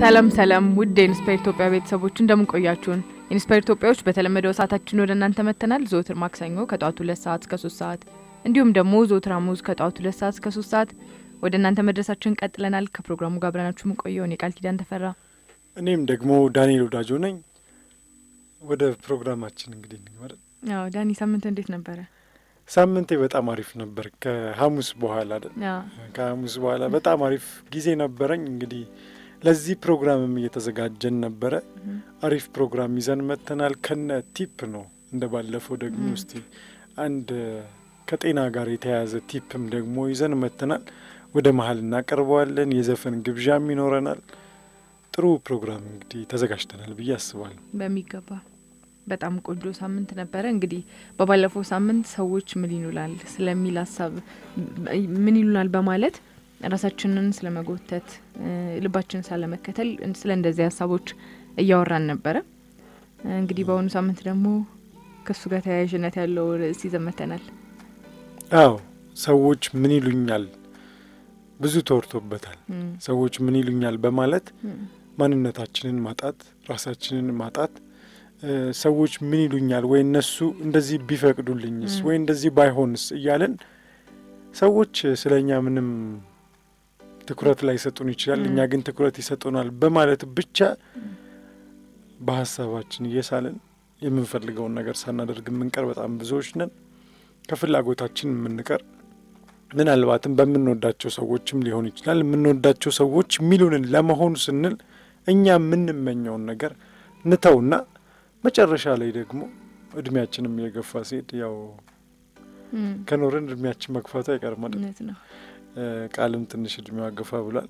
ሰላም ሰላም ውድ የ Inspire ኢትዮጵያ ቤተሰቦች እንደምን ቆያችሁን? Inspire ኢትዮጵያዎች በተለመደው ሰዓታችን ወደ እናንተ መጥተናል። ዘወትር ማክሰኞ ከጠዋቱ ሁለት ሰዓት እስከ ሶስት ሰዓት እንዲሁም ደግሞ ዘወትር ሐሙስ ከጠዋቱ ሁለት ሰዓት እስከ ሶስት ሰዓት ወደ እናንተ መድረሳችን ቀጥለናል። ከፕሮግራሙ ጋር አብረናችሁ የምንቆየው እኔ ቃል ኪዳን ተፈራ፣ እኔም ደግሞ ዳንኤል ወዳጆ ነኝ። ወደ ፕሮግራማችን እንግዲህ እንግባ። ያው ዳኒ ሳምንት እንዴት ነበረ? ሳምንቴ በጣም አሪፍ ነበር። ከሐሙስ በኋላ? ከሐሙስ በኋላ በጣም አሪፍ ጊዜ ነበረኝ። እንግዲህ ለዚህ ፕሮግራምም እየተዘጋጀን ነበረ። አሪፍ ፕሮግራም ይዘን መጥተናል። ከነ tip ነው እንደ ባለፈው ደግሞ እስቲ አንድ ከጤና ጋር የተያያዘ tip ም ደግሞ ይዘን መጥተናል። ወደ መሀል እናቀርበዋለን። የዘፈን ግብዣም ይኖረናል። ጥሩ ፕሮግራም እንግዲህ ተዘጋጅተናል ብዬ አስባለሁ። በሚገባ በጣም ቆንጆ ሳምንት ነበረ። እንግዲህ በባለፈው ሳምንት ሰዎች ምን ይሉናል ስለሚል ሀሳብ ምን ይሉናል በማለት ራሳችንን ስለ መጎተት ልባችንን ሳለመከተል ስለ እንደዚህ ሀሳቦች እያወራን ነበረ። እንግዲህ በአሁኑ ሳምንት ደግሞ ከእሱ ጋር ተያያዥነት ያለው ርዕስ ይዘን መጥተናል። አዎ ሰዎች ምን ይሉኛል ብዙ ተወርቶበታል። ሰዎች ምን ይሉኛል በማለት ማንነታችንን ማጣት፣ ራሳችንን ማጣት ሰዎች ምን ይሉኛል ወይ እነሱ እንደዚህ ቢፈቅዱልኝስ ወይ እንደዚህ ባይሆንስ እያለን ሰዎች ስለ እኛ ምንም ትኩረት ላይ ይሰጡን ይችላል፣ እኛ ግን ትኩረት ይሰጡናል በማለት ብቻ በሀሳባችን እየሳለን የምንፈልገውን ነገር ሳናደርግ የምንቀር በጣም ብዙዎች ነን። ከፍላጎታችን የምንቀር ምናልባትም በምንወዳቸው ሰዎችም ሊሆን ይችላል። የምንወዳቸው ሰዎች የሚሉንን ለመሆኑ ስንል እኛ የምንመኘውን ነገር ንተውና መጨረሻ ላይ ደግሞ እድሜያችንም የገፋ ሲሄድ ያው ከኖርን እድሜያችን መግፋቱ አይቀርም አይደል? ቃልም ትንሽ እድሜዋ ገፋ ብሏል።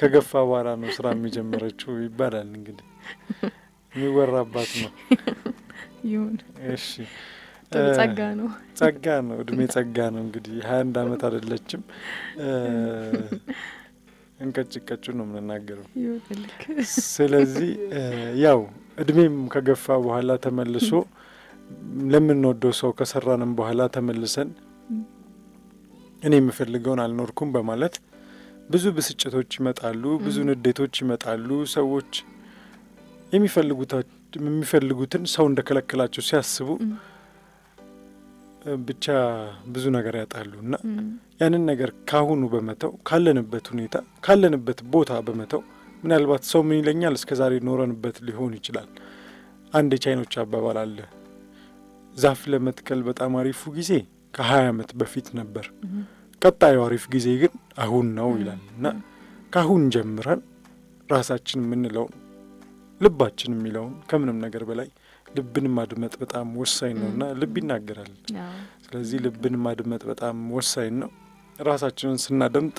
ከገፋ በኋላ ነው ስራ የሚጀመረችው ይባላል። እንግዲህ የሚወራባት ነው። ይሁን እሺ፣ ጸጋ ነው ጸጋ ነው። እድሜ ጸጋ ነው። እንግዲህ ሀያ አንድ አመት አይደለችም። እንቀጭ ቀጩ ነው የምንናገረው። ስለዚህ ያው እድሜም ከገፋ በኋላ ተመልሶ ለምንወደው ሰው ከሰራንም በኋላ ተመልሰን እኔ የምፈልገውን አልኖርኩም በማለት ብዙ ብስጭቶች ይመጣሉ፣ ብዙ ንዴቶች ይመጣሉ። ሰዎች የሚፈልጉትን ሰው እንደከለከላቸው ሲያስቡ ብቻ ብዙ ነገር ያጣሉ እና ያንን ነገር ካሁኑ በመተው ካለንበት ሁኔታ ካለንበት ቦታ በመተው ምናልባት ሰው ምን ይለኛል እስከ ዛሬ ኖረንበት ሊሆን ይችላል። አንድ የቻይኖች አባባል አለ። ዛፍ ለመትከል በጣም አሪፉ ጊዜ ከሀያ ዓመት በፊት ነበር፣ ቀጣዩ አሪፍ ጊዜ ግን አሁን ነው ይላል እና ከአሁን ጀምረን ራሳችን የምንለውን ልባችን የሚለውን ከምንም ነገር በላይ ልብን ማድመጥ በጣም ወሳኝ ነው እና ልብ ይናገራል። ስለዚህ ልብን ማድመጥ በጣም ወሳኝ ነው። ራሳችንን ስናደምጥ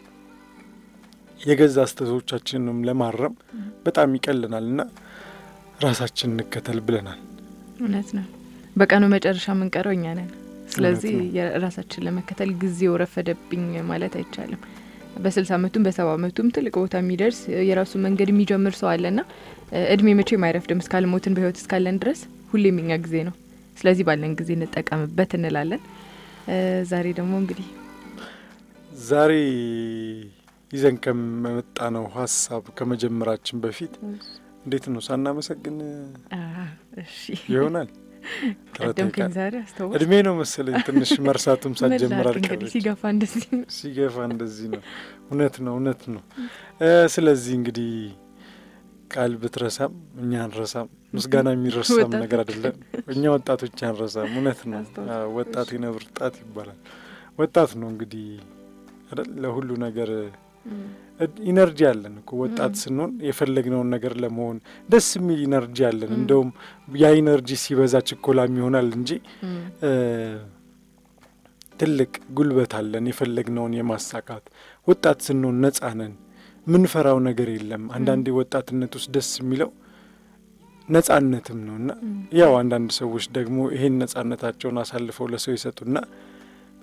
የገዛ ስህተቶቻችንንም ለማረም በጣም ይቀልናል እና ራሳችን እንከተል ብለናል። እውነት ነው። በቀኑ መጨረሻ የምንቀረው እኛ ነን። ስለዚህ ራሳችን ለመከተል ጊዜው ረፈደብኝ ማለት አይቻልም። በስልሳ አመቱም በሰባ አመቱም ትልቅ ቦታ የሚደርስ የራሱ መንገድ የሚጀምር ሰው አለና እድሜ መቼም አይረፍድም። እስካልሞትን በህይወት እስካለን ድረስ ሁሌም የኛ ጊዜ ነው። ስለዚህ ባለን ጊዜ እንጠቀምበት እንላለን። ዛሬ ደግሞ እንግዲህ ዛሬ ይዘን ከመጣ ነው ሀሳብ ከመጀመራችን በፊት እንዴት ነው ሳናመሰግን ይሆናል? ቀደምከኝ ዛሬ አስተዋል እድሜ ነው መሰለኝ ትንሽ መርሳቱም ሳትጀምር አልቀረች። ሲገፋ እንደዚህ ነው ሲገፋ እንደዚህ ነው። እውነት ነው እውነት ነው። ስለዚህ እንግዲህ ቃል ብትረሳም እኛ አንረሳም። ምስጋና የሚረሳም ነገር አይደለም። እኛ ወጣቶች አንረሳም። እውነት ነው። ወጣት የነብር ጣት ይባላል። ወጣት ነው እንግዲህ ለሁሉ ነገር energy አለን እኮ ወጣት ስንሆን የፈለግነውን ነገር ለመሆን ደስ የሚል energy አለን። እንደውም ያ energy ሲበዛ ችኮላም ይሆናል እንጂ ትልቅ ጉልበት አለን የፈለግነውን የማሳካት። ወጣት ስንሆን ነጻ ነን፣ ምንፈራው ነገር የለም። አንዳንዴ ወጣትነት ውስጥ ደስ የሚለው ነጻነትም ነው። እና ያው አንዳንድ ሰዎች ደግሞ ይሄን ነጻነታቸውን አሳልፈው ለሰው ይሰጡና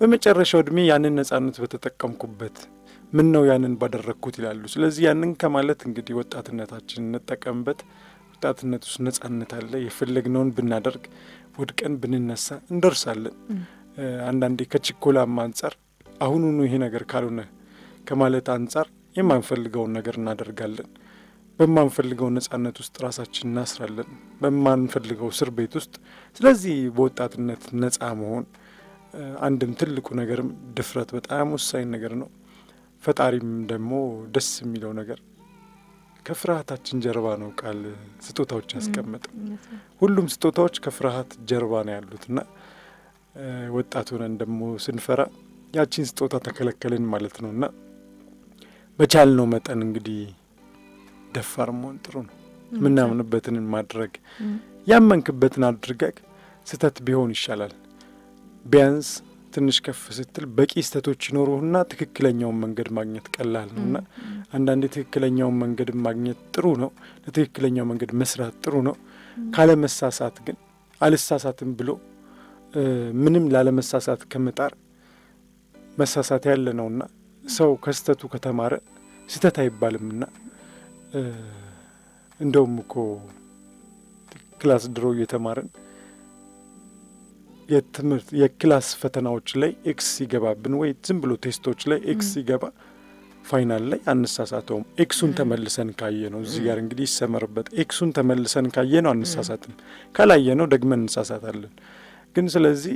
በመጨረሻው እድሜ ያንን ነጻነት በተጠቀምኩበት ምን ነው ያንን ባደረግኩት ይላሉ። ስለዚህ ያንን ከማለት እንግዲህ ወጣትነታችን እንጠቀምበት። ወጣትነት ውስጥ ነጻነት አለ። የፈለግነውን ብናደርግ ወድቀን ብንነሳ እንደርሳለን። አንዳንዴ ከችኮላም አንጻር አሁኑኑ ይሄ ነገር ካልሆነ ከማለት አንጻር የማንፈልገውን ነገር እናደርጋለን። በማንፈልገው ነጻነት ውስጥ ራሳችን እናስራለን፣ በማንፈልገው እስር ቤት ውስጥ። ስለዚህ በወጣትነት ነጻ መሆን አንድም ትልቁ ነገርም ድፍረት በጣም ወሳኝ ነገር ነው። ፈጣሪም ደግሞ ደስ የሚለው ነገር ከፍርሃታችን ጀርባ ነው ቃል ስጦታዎች ያስቀመጠ። ሁሉም ስጦታዎች ከፍርሃት ጀርባ ነው ያሉትና ወጣት ሆነን ደግሞ ስንፈራ ያቺን ስጦታ ተከለከልን ማለት ነው እና በቻልነው መጠን እንግዲህ ደፋር መሆን ጥሩ ነው። የምናምንበትን ማድረግ ያመንክበትን አድርገህ ስህተት ቢሆን ይሻላል። ቢያንስ ትንሽ ከፍ ስትል በቂ ስህተቶች ይኖሩና ትክክለኛውን መንገድ ማግኘት ቀላል ነው እና አንዳንዴ ትክክለኛውን መንገድ ማግኘት ጥሩ ነው። ለትክክለኛው መንገድ መስራት ጥሩ ነው። ካለመሳሳት ግን አልሳሳትም ብሎ ምንም ላለመሳሳት ከመጣር መሳሳት ያለ ነውና ሰው ከስህተቱ ከተማረ ስህተት አይባልምና እንደውም እኮ class ድሮ እየተማርን የትምህርት የ class ፈተናዎች ላይ X ሲገባብን ወይ ዝም ብሎ test ኦች ላይ X ሲገባ final ላይ አንሳሳተውም። X ኡን ተመልሰን ካየነው። እዚህ ጋር እንግዲህ ይሰመርበት። X ኡን ተመልሰን ካየነው አንሳሳትም። ካላየነው ደግመን እንሳሳታለን። ግን ስለዚህ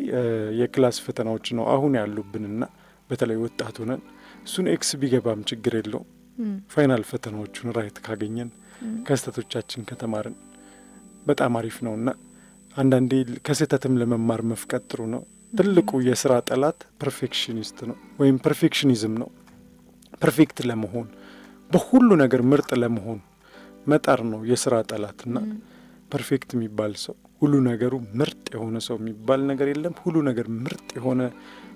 የ class ፈተናዎች ነው አሁን ያሉብንና በተለይ ወጣት ሆነን እሱን X ቢገባም ችግር የለውም። final ፈተናዎቹን right ካገኘን ከስህተቶቻችን ከተማርን በጣም አሪፍ ነውና አንዳንዴ ከስህተትም ለመማር መፍቀድ ጥሩ ነው። ትልቁ የስራ ጠላት perfectionist ነው ወይም perfectionism ነው። perfect ለመሆን በሁሉ ነገር ምርጥ ለመሆን መጣር ነው የስራ ጠላትና perfect የሚባል ሰው ሁሉ ነገሩ ምርጥ የሆነ ሰው የሚባል ነገር የለም። ሁሉ ነገር ምርጥ የሆነ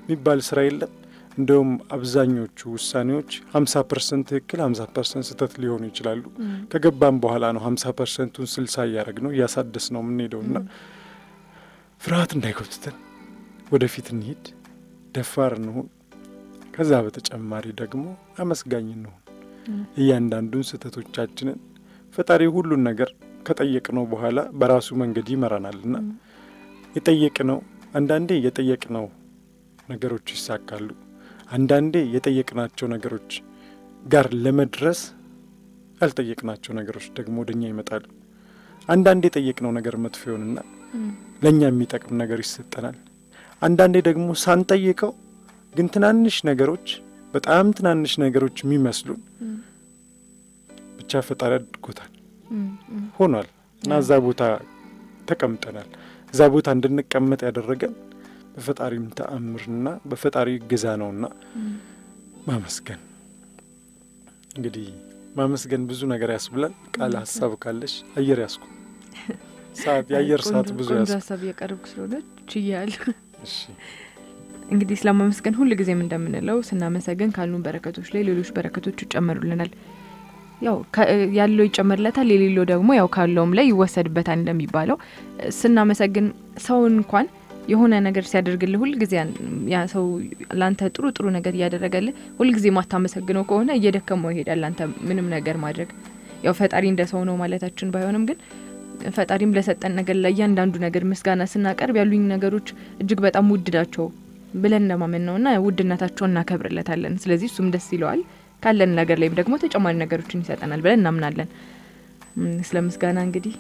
የሚባል ስራ የለም። እንደውም አብዛኞቹ ውሳኔዎች ሀምሳ percent ትክክል ሀምሳ percent ስህተት ሊሆኑ ይችላሉ። ከገባም በኋላ ነው ሀምሳ percent ኡን ስልሳ እያደረግነው እያሳደግነው የምንሄደው እና ፍርሃት እንዳይጎትተን ወደፊት እንሂድ፣ ደፋር እንሁን። ከዛ በተጨማሪ ደግሞ አመስጋኝ እንሁን። እያንዳንዱን ስህተቶቻችንን ፈጣሪ ሁሉን ነገር ከጠየቅነው በኋላ በራሱ መንገድ ይመራናልና የጠየቅነው አንዳንዴ የጠየቅነው ነገሮች ይሳካሉ። አንዳንዴ የጠየቅናቸው ነገሮች ጋር ለመድረስ ያልጠየቅናቸው ነገሮች ደግሞ ወደኛ ይመጣሉ። አንዳንዴ የጠየቅነው ነገር መጥፎ ይሆንና ለእኛ የሚጠቅም ነገር ይሰጠናል። አንዳንዴ ደግሞ ሳንጠይቀው ግን ትናንሽ ነገሮች በጣም ትናንሽ ነገሮች የሚመስሉን ብቻ ፈጣሪ አድርጎታል ሆኗል እና እዛ ቦታ ተቀምጠናል። እዛ ቦታ እንድንቀመጥ ያደረገን በፈጣሪም ተአምርና በፈጣሪ እገዛ ነውና ማመስገን እንግዲህ ማመስገን ብዙ ነገር ያስብላል። ቃል ሀሳብ ካለሽ አየር ያስኩ ሰዓት የአየር ሰዓት ብዙ ያስኩ ሀሳብ እያቀረብኩ ስለሆነ ችያለሁ። እሺ እንግዲህ ስለማመስገን ሁል ጊዜም እንደምንለው ስናመሰግን ካሉን በረከቶች ላይ ሌሎች በረከቶች ይጨመሩልናል። ያው ያለው ይጨመርለታል፣ የሌለው ደግሞ ያው ካለውም ላይ ይወሰድበታል እንደሚባለው ስናመሰግን ሰውን እንኳን የሆነ ነገር ሲያደርግልህ ሁልጊዜ ያ ሰው ለአንተ ጥሩ ጥሩ ነገር እያደረገልህ ሁልጊዜ ማታመሰግነው ከሆነ እየደከመው ይሄዳል። አንተ ምንም ነገር ማድረግ ያው ፈጣሪ እንደ ሰው ነው ማለታችን ባይሆንም ግን ፈጣሪም ለሰጠን ነገር ለእያንዳንዱ ነገር ምስጋና ስናቀርብ ያሉኝ ነገሮች እጅግ በጣም ውድ ናቸው ብለን ለማመን ነውና ውድነታቸውን እናከብርለታለን። ስለዚህ እሱም ደስ ይለዋል። ካለን ነገር ላይም ደግሞ ተጨማሪ ነገሮችን ይሰጠናል ብለን እናምናለን። ስለ ምስጋና እንግዲህ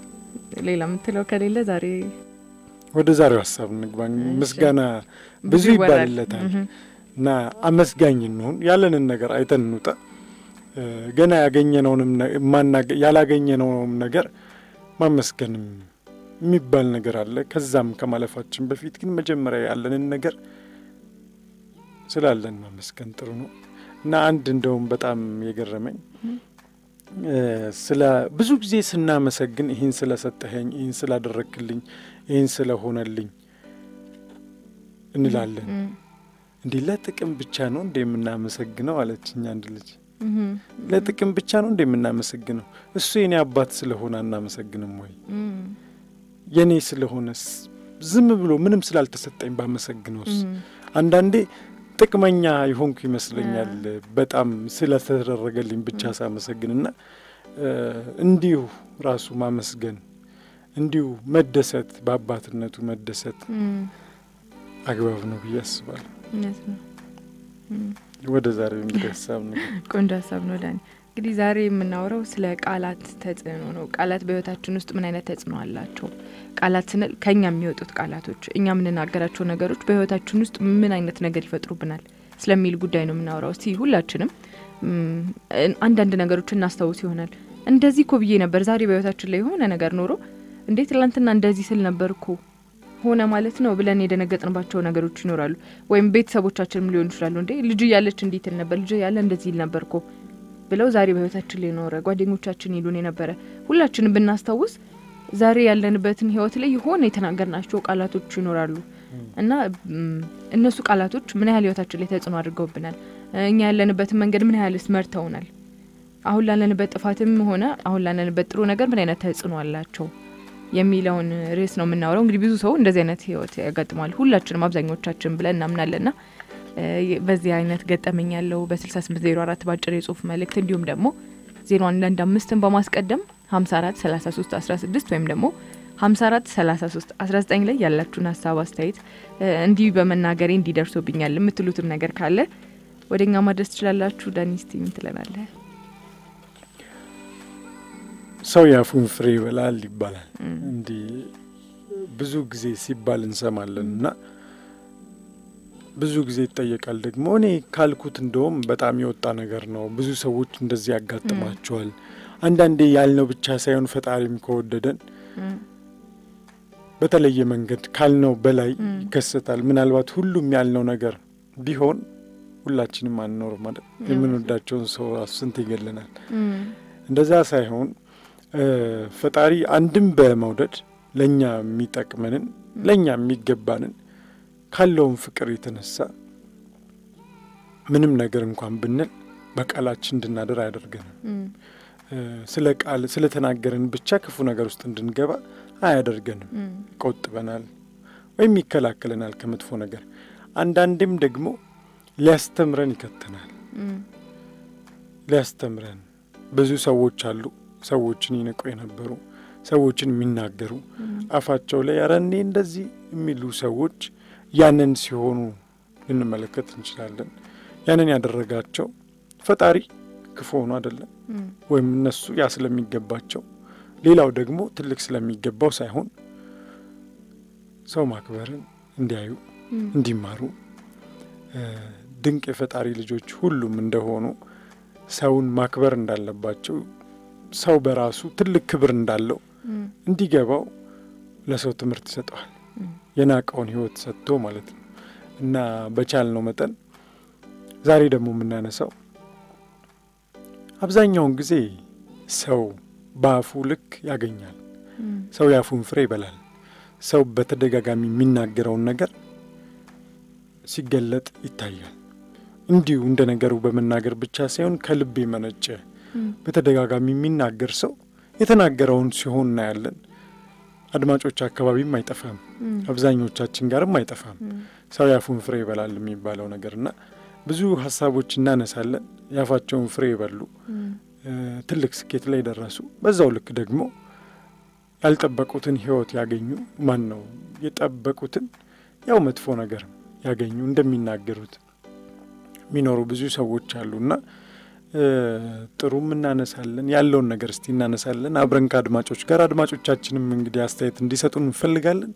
ሌላ የምትለው ከሌለ ዛሬ ወደ ዛሬው ሀሳብ እንግባ። ምስጋና ብዙ ይባልለታል እና አመስጋኝ እንሁን። ያለንን ነገር አይተን እንውጣ። ገና ያገኘነውንም ያላገኘነውንም ነገር ማመስገንም የሚባል ነገር አለ። ከዛም ከማለፋችን በፊት ግን መጀመሪያ ያለንን ነገር ስላለን ማመስገን ጥሩ ነው እና አንድ እንደውም በጣም የገረመኝ ስለ ብዙ ጊዜ ስናመሰግን ይህን ስለሰጠኸኝ፣ ይህን ስላደረግክልኝ፣ ይህን ስለሆነልኝ እንላለን። እንዲህ ለጥቅም ብቻ ነው እንደ የምናመሰግነው አለችኝ አንድ ልጅ። ለጥቅም ብቻ ነው እንደ የምናመሰግነው? እሱ የኔ አባት ስለሆነ አናመሰግንም ወይ? የኔ ስለሆነስ ዝም ብሎ ምንም ስላልተሰጠኝ ባመሰግነውስ? አንዳንዴ ጥቅመኛ የሆንኩ ይመስለኛል በጣም ስለተደረገልኝ ብቻ ሳመሰግንና እንዲሁ ራሱ ማመስገን እንዲሁ መደሰት በአባትነቱ መደሰት አግባብ ነው ብዬ አስባለሁ። እውነት ነው። ወደ ዛሬው እንግዲህ ሀሳብ ነው። ቆንጆ ሀሳብ ነው ዳኒ። እንግዲህ ዛሬ የምናወራው ስለ ቃላት ተጽዕኖ ነው። ቃላት በህይወታችን ውስጥ ምን አይነት ተጽዕኖ አላቸው? ቃላት ስንል ከኛ የሚወጡት ቃላቶች፣ እኛ የምንናገራቸው ነገሮች በህይወታችን ውስጥ ምን አይነት ነገር ይፈጥሩብናል ስለሚል ጉዳይ ነው የምናወራው። እስቲ ሁላችንም አንዳንድ ነገሮች እናስታውስ ይሆናል። እንደዚህ እኮ ብዬ ነበር፣ ዛሬ በህይወታችን ላይ የሆነ ነገር ኖሮ እንዴት ትላንትና እንደዚህ ስል ነበር እኮ ሆነ ማለት ነው ብለን የደነገጥንባቸው ነገሮች ይኖራሉ። ወይም ቤተሰቦቻችንም ሊሆኑ ይችላሉ። እንዴ ልጅ እያለች ል ነበር፣ ልጅ እያለ እንደዚህ ይል ነበር እኮ ብለው ዛሬ በህይወታችን ላይ ኖረ። ጓደኞቻችን ይሉን የነበረ። ሁላችንም ብናስታውስ ዛሬ ያለንበትን ህይወት ላይ የሆነ የተናገርናቸው ቃላቶች ይኖራሉ። እና እነሱ ቃላቶች ምን ያህል ህይወታችን ላይ ተጽዕኖ አድርገውብናል፣ እኛ ያለንበትን መንገድ ምን ያህልስ መርተውናል፣ አሁን ላለንበት ጥፋትም ሆነ አሁን ላለንበት ጥሩ ነገር ምን አይነት ተጽዕኖ አላቸው የሚለውን ርዕስ ነው የምናወራው። እንግዲህ ብዙ ሰው እንደዚህ አይነት ህይወት ያጋጥመዋል፣ ሁላችንም አብዛኞቻችን ብለን እናምናለንና በዚህ አይነት ገጠመኝ ያለው በ68 04 በአጭር የጽሁፍ መልእክት እንዲሁም ደግሞ 0115 አምስትን በማስቀደም 54 33 16 ወይም ደግሞ 54 33 19 ላይ ያላችሁን ሀሳብ አስተያየት እንዲህ በመናገሬ እንዲደርሶብኛል የምትሉትም ነገር ካለ ወደ እኛ ማድረስ ትችላላችሁ። ምን ትለናለህ? ሰው ያፉን ፍሬ ይበላል ይባላል። እንዲህ ብዙ ጊዜ ሲባል እንሰማለን እና ብዙ ጊዜ ይጠየቃል ደግሞ እኔ ካልኩት እንደውም በጣም የወጣ ነገር ነው። ብዙ ሰዎች እንደዚህ ያጋጥማቸዋል። አንዳንዴ ያልነው ብቻ ሳይሆን ፈጣሪም ከወደደን በተለየ መንገድ ካልነው በላይ ይከሰታል። ምናልባት ሁሉም ያልነው ነገር ቢሆን ሁላችንም አንኖር ማለት የምንወዳቸውን ሰው ስንት ይገለናል። እንደዛ ሳይሆን ፈጣሪ አንድም በመውደድ ለእኛ የሚጠቅመንን ለእኛ የሚገባንን ካለውን ፍቅር የተነሳ ምንም ነገር እንኳን ብንል በቃላችን እንድናደር አያደርገንም። ስለ ቃል ስለተናገርን ብቻ ክፉ ነገር ውስጥ እንድንገባ አያደርገንም። ይቆጥበናል ወይም ይከላከለናል ከመጥፎ ነገር። አንዳንዴም ደግሞ ሊያስተምረን ይከተናል። ሊያስተምረን ብዙ ሰዎች አሉ ሰዎችን ይንቁ የነበሩ ሰዎችን የሚናገሩ አፋቸው ላይ ኧረ እኔ እንደዚህ የሚሉ ሰዎች ያንን ሲሆኑ ልንመለከት እንችላለን። ያንን ያደረጋቸው ፈጣሪ ክፉ ሆኖ አይደለም፣ ወይም እነሱ ያ ስለሚገባቸው፣ ሌላው ደግሞ ትልቅ ስለሚገባው ሳይሆን ሰው ማክበርን እንዲያዩ እንዲማሩ ድንቅ የፈጣሪ ልጆች ሁሉም እንደሆኑ ሰውን ማክበር እንዳለባቸው ሰው በራሱ ትልቅ ክብር እንዳለው እንዲገባው ለሰው ትምህርት ይሰጠዋል። የናቀውን ሕይወት ሰጥቶ ማለት ነው። እና በቻልነው መጠን ዛሬ ደግሞ የምናነሳው አብዛኛውን ጊዜ ሰው በአፉ ልክ ያገኛል። ሰው የአፉን ፍሬ ይበላል። ሰው በተደጋጋሚ የሚናገረውን ነገር ሲገለጥ ይታያል። እንዲሁ እንደ ነገሩ በመናገር ብቻ ሳይሆን ከልብ የመነጨ በተደጋጋሚ የሚናገር ሰው የተናገረውን ሲሆን እናያለን። አድማጮች አካባቢም አይጠፋም፣ አብዛኞቻችን ጋርም አይጠፋም። ሰው የአፉን ፍሬ ይበላል የሚባለው ነገር እና ብዙ ሀሳቦች እናነሳለን። የአፋቸውን ፍሬ ይበሉ ትልቅ ስኬት ላይ ደረሱ። በዛው ልክ ደግሞ ያልጠበቁትን ህይወት ያገኙ ማን ነው የጠበቁትን ያው መጥፎ ነገር ያገኙ እንደሚናገሩት የሚኖሩ ብዙ ሰዎች አሉና ጥሩም እናነሳለን ያለውን ነገር እስቲ እናነሳለን አብረን ከአድማጮች ጋር አድማጮቻችንም እንግዲህ አስተያየት እንዲሰጡን እንፈልጋለን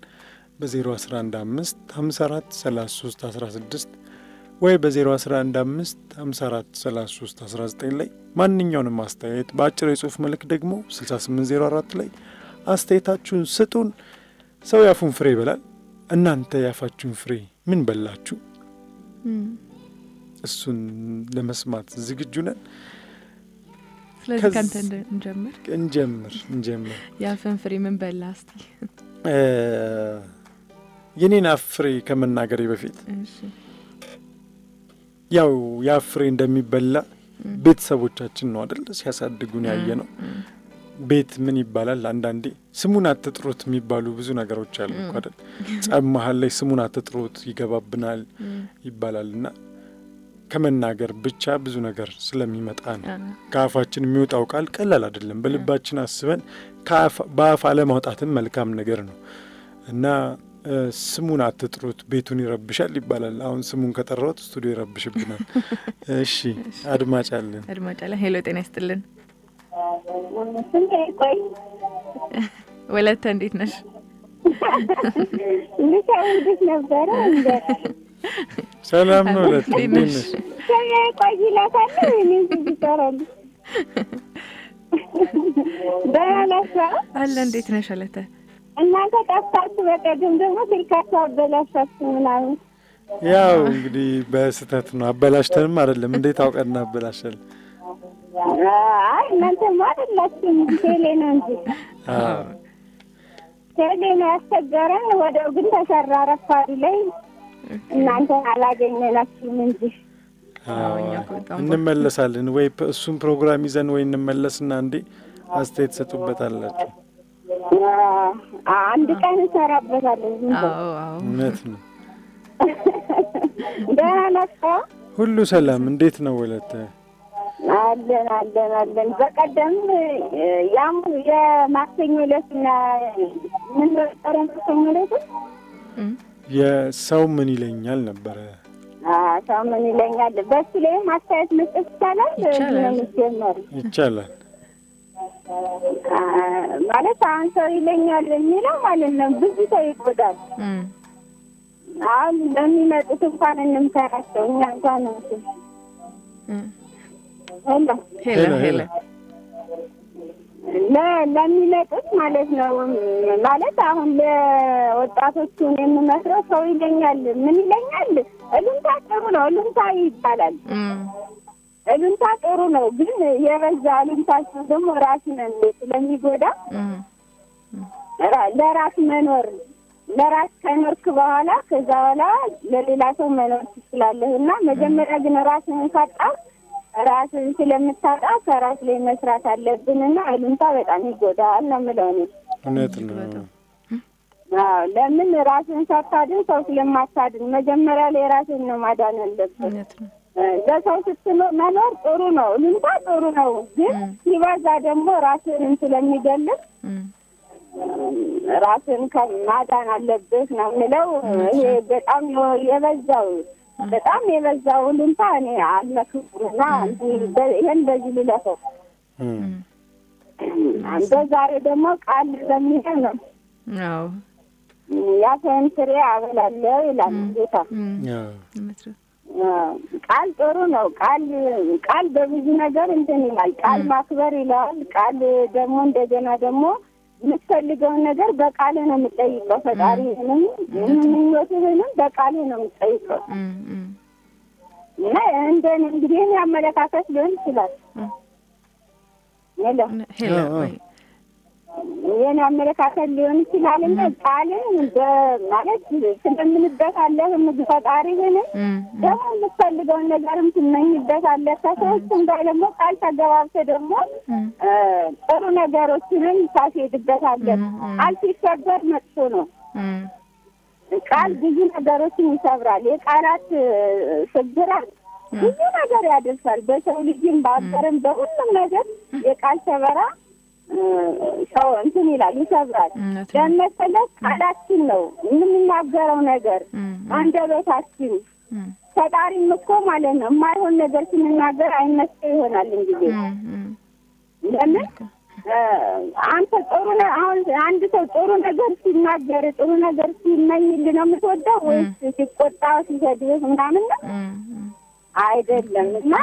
በዜሮ አስራ አንድ አምስት ሀምሳ አራት ሰላሳ ሶስት አስራ ስድስት ወይ በዜሮ አስራ አንድ አምስት ሀምሳ አራት ሰላሳ ሶስት አስራ ዘጠኝ ላይ ማንኛውንም አስተያየት በአጭር የጽሁፍ መልክ ደግሞ ስልሳ ስምንት ዜሮ አራት ላይ አስተያየታችሁን ስጡን። ሰው ያፉን ፍሬ ይበላል። እናንተ ያፋችሁን ፍሬ ምን በላችሁ? እሱን ለመስማት ዝግጁ ነን። ስለዚህ ከንተ እንጀምር እንጀምር እንጀምር። የአፍን ፍሬ ምን በላ እስቲ? የኔን አፍ ፍሬ ከመናገሬ በፊት ያው የአፍ ፍሬ እንደሚበላ ቤተሰቦቻችን ነው አደል ሲያሳድጉን ያየ ነው። ቤት ምን ይባላል? አንዳንዴ ስሙን አትጥሩት የሚባሉ ብዙ ነገሮች አሉ አይደል? ጸብ መሀል ላይ ስሙን አትጥሩት ይገባብናል ይባላል እና ከመናገር ብቻ ብዙ ነገር ስለሚመጣ ነው። ከአፋችን የሚወጣው ቃል ቀላል አይደለም። በልባችን አስበን በአፍ አለማውጣትም መልካም ነገር ነው እና ስሙን አትጥሩት፣ ቤቱን ይረብሻል ይባላል። አሁን ስሙን ከጠራሁት ስቱዲዮ ይረብሽብናል። እሺ አድማጭ አለን። አድማጭ አለን። hello ጤና ይስጥልን። ቆይ ወለተ እንዴት ነሽ? ነበረ እንደ ሰላም ነው ለት ቆይ ይላታለሁ እኔ እዚህ ይሰራሉ ደህና ናችሁ? አለ እንዴት ነሽ ወለተ? እናንተ ጠፍታችሁ በቀደም ደግሞ ስልካችሁ አበላሻችሁ ምናምን ያው እንግዲህ በስህተት ነው አበላሽተንም አይደለም። እንዴት አውቀን እናበላሻለን? አይ እናንተማ አይደላችሁም ቴሌ ነው እንጂ አዎ ቴሌ ነው ያስቸገረን። ወዲያው ግን ተሰራ ረፋዱ ላይ እናንተን አላገኘናችሁም እንጂ እንመለሳለን ወይ ፕ- እሱን ፕሮግራም ይዘን ወይ እንመለስና እንዴ አስተያየት ሰጡበታላችሁ። አንድ ቀን እሰራበታለሁ። እውነት ነው። ደህና ናችሁ? ሁሉ ሰላም እንዴት ነው ወለተ? አለን አለን አለን። በቀደም ያም የማክሰኞ ዕለትና ምን ነበረ ማክሰኞ እም፣ የሰው ምን ይለኛል ነበረ። ሰው ምን ይለኛል። በሱ ላይም አስተያየት መስጠት ይቻላል። ይቻላል። ይቻላል። አ፣ ማለት አሁን ሰው ይለኛል የሚለው ማለት ነው ብዙ ሰው ይጎዳል። አሁን ለሚመጡት እንኳን እንምከራቸው እኛ እንኳን እንትን እም። ለሚመጡት ማለት ነው። ማለት አሁን ለወጣቶቹን የምመክረው ሰው ይለኛል። ምን ይለኛል፣ እሉንታ ጥሩ ነው፣ እሉንታ ይባላል። እሉንታ ጥሩ ነው፣ ግን የበዛ እሉንታችሁ ደግሞ ራስን ስለሚጎዳ ለራስ መኖር ለራስ ከኖርክ በኋላ ከዛ በኋላ ለሌላ ሰው መኖር ትችላለህ እና መጀመሪያ ግን ራስን ካጣ ራስን ስለምታጣ ከራስ ላይ መስራት አለብን እና እሉንታ በጣም ይጎዳል ነው የምለው እኔ። እውነት ነው። አዎ ለምን ራስን ሳታድን ሰው ስለማታድን መጀመሪያ ላይ ራስን ነው ማዳን አለብን። ለሰው ስትኖር መኖር ጥሩ ነው፣ እሉንታ ጥሩ ነው፣ ግን ሲበዛ ደግሞ ራስን ስለሚገልም እም፣ ራስን ከማዳን አለብህ ነው የምለው። ይሄ በጣም የበዛው በጣም የበዛው እሉንታ እኔ በ- ይሄን በዚህ ልለፈው። እም፣ በዛሬ ደግሞ ቃል በሚለው ነው አዎ ያፈን ፍሬ አበላለሁ ይላል ጌታ። ቃል ጥሩ ነው። ቃል ቃል በብዙ ነገር እንትን ይላል። ቃል ማክበር ይለዋል። ቃል ደግሞ እንደገና ደግሞ የምትፈልገውን ነገር በቃል ነው የምጠይቀው። ፈጣሪህንም ምኞትህንም በቃል ነው የምጠይቀው እና እንደኔ እንግዲህ አመለካከት ሊሆን ይችላል። ሄሎ የኔ አመለካከት ሊሆን ይችላል እና ቃልን በ- ማለት ትለምንበታለህ ምግብ እም፣ ደግሞ የምትፈልገውን ነገርም ትመኝበታለህ። ከሰዎችም ጋር ደግሞ ቃል ተገባብተህ ደግሞ ጥሩ ነገሮችንም ታስሄድበታለህ። ቃል ሲሰበር መጥፎ ነው። ቃል ብዙ ነገሮችን ይሰብራል። የቃላት ስብራት ብዙ ነገር ያደርሳል። በሰው ልጅም በአገርም በሁሉም ነገር የቃል ሰበራ ሰው እንትን ይላል ይሰብራል። ነው። ለመሰለህ ቃላችን ነው የምንናገረው ነገር። አንደበታችን። ፈጣሪም እኮ ማለት ነው የማይሆን ነገር ስንናገር አይመስል ይሆናል እም፣ ለምን? አንተ ጥሩ ነ አሁን አንድ ሰው ጥሩ ነገር ሲናገር ጥሩ ነገር ሲመኝል ነው የምትወደው? ወይስ ሲቆጣ ሲሰድብህ ምናምን ነው? አይደለም። እና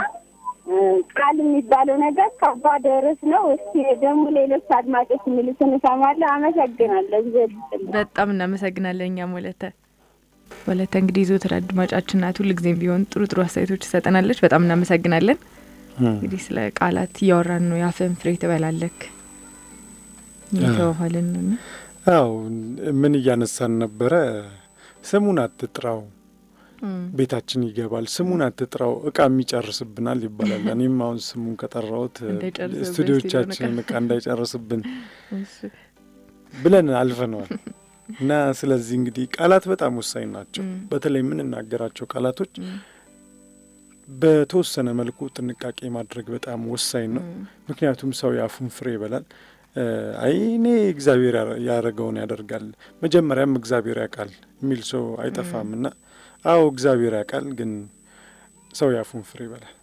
ቃል የሚባለው ነገር ከባድ ርዕስ ነው። እስኪ ደግሞ ሌሎች አድማጮች የሚሉትን እሰማለሁ። አመሰግናለሁ። በጣም እናመሰግናለን። እኛም ወለተ ወለተ እንግዲህ ዘወትር አድማጫችን ናት። ሁልጊዜም ቢሆን ጥሩ ጥሩ አስተያየቶች ትሰጠናለች። በጣም እናመሰግናለን። እንግዲህ ስለ ቃላት እያወራን ነው። የአፍህን ፍሬ ትበላለክ እየተባባልን ነው አዎ ምን እያነሳን ነበረ? ስሙን አትጥራው ቤታችን ይገባል። ስሙን አትጥራው እቃ የሚጨርስብናል ይባላል። እኔም አሁን ስሙን ከጠራሁት ስቱዲዮቻችንን እቃ እንዳይጨርስብን ብለን አልፈነዋል እና ስለዚህ እንግዲህ ቃላት በጣም ወሳኝ ናቸው። በተለይ የምንናገራቸው ቃላቶች በተወሰነ መልኩ ጥንቃቄ ማድረግ በጣም ወሳኝ ነው። ምክንያቱም ሰው የአፉን ፍሬ ይበላል። አይ እኔ እግዚአብሔር ያደረገውን ያደርጋል መጀመሪያም እግዚአብሔር ያውቃል የሚል ሰው አይጠፋም እና አዎ እግዚአብሔር ያውቃል፣ ግን ሰው ያፉን ፍሬ ይበላል።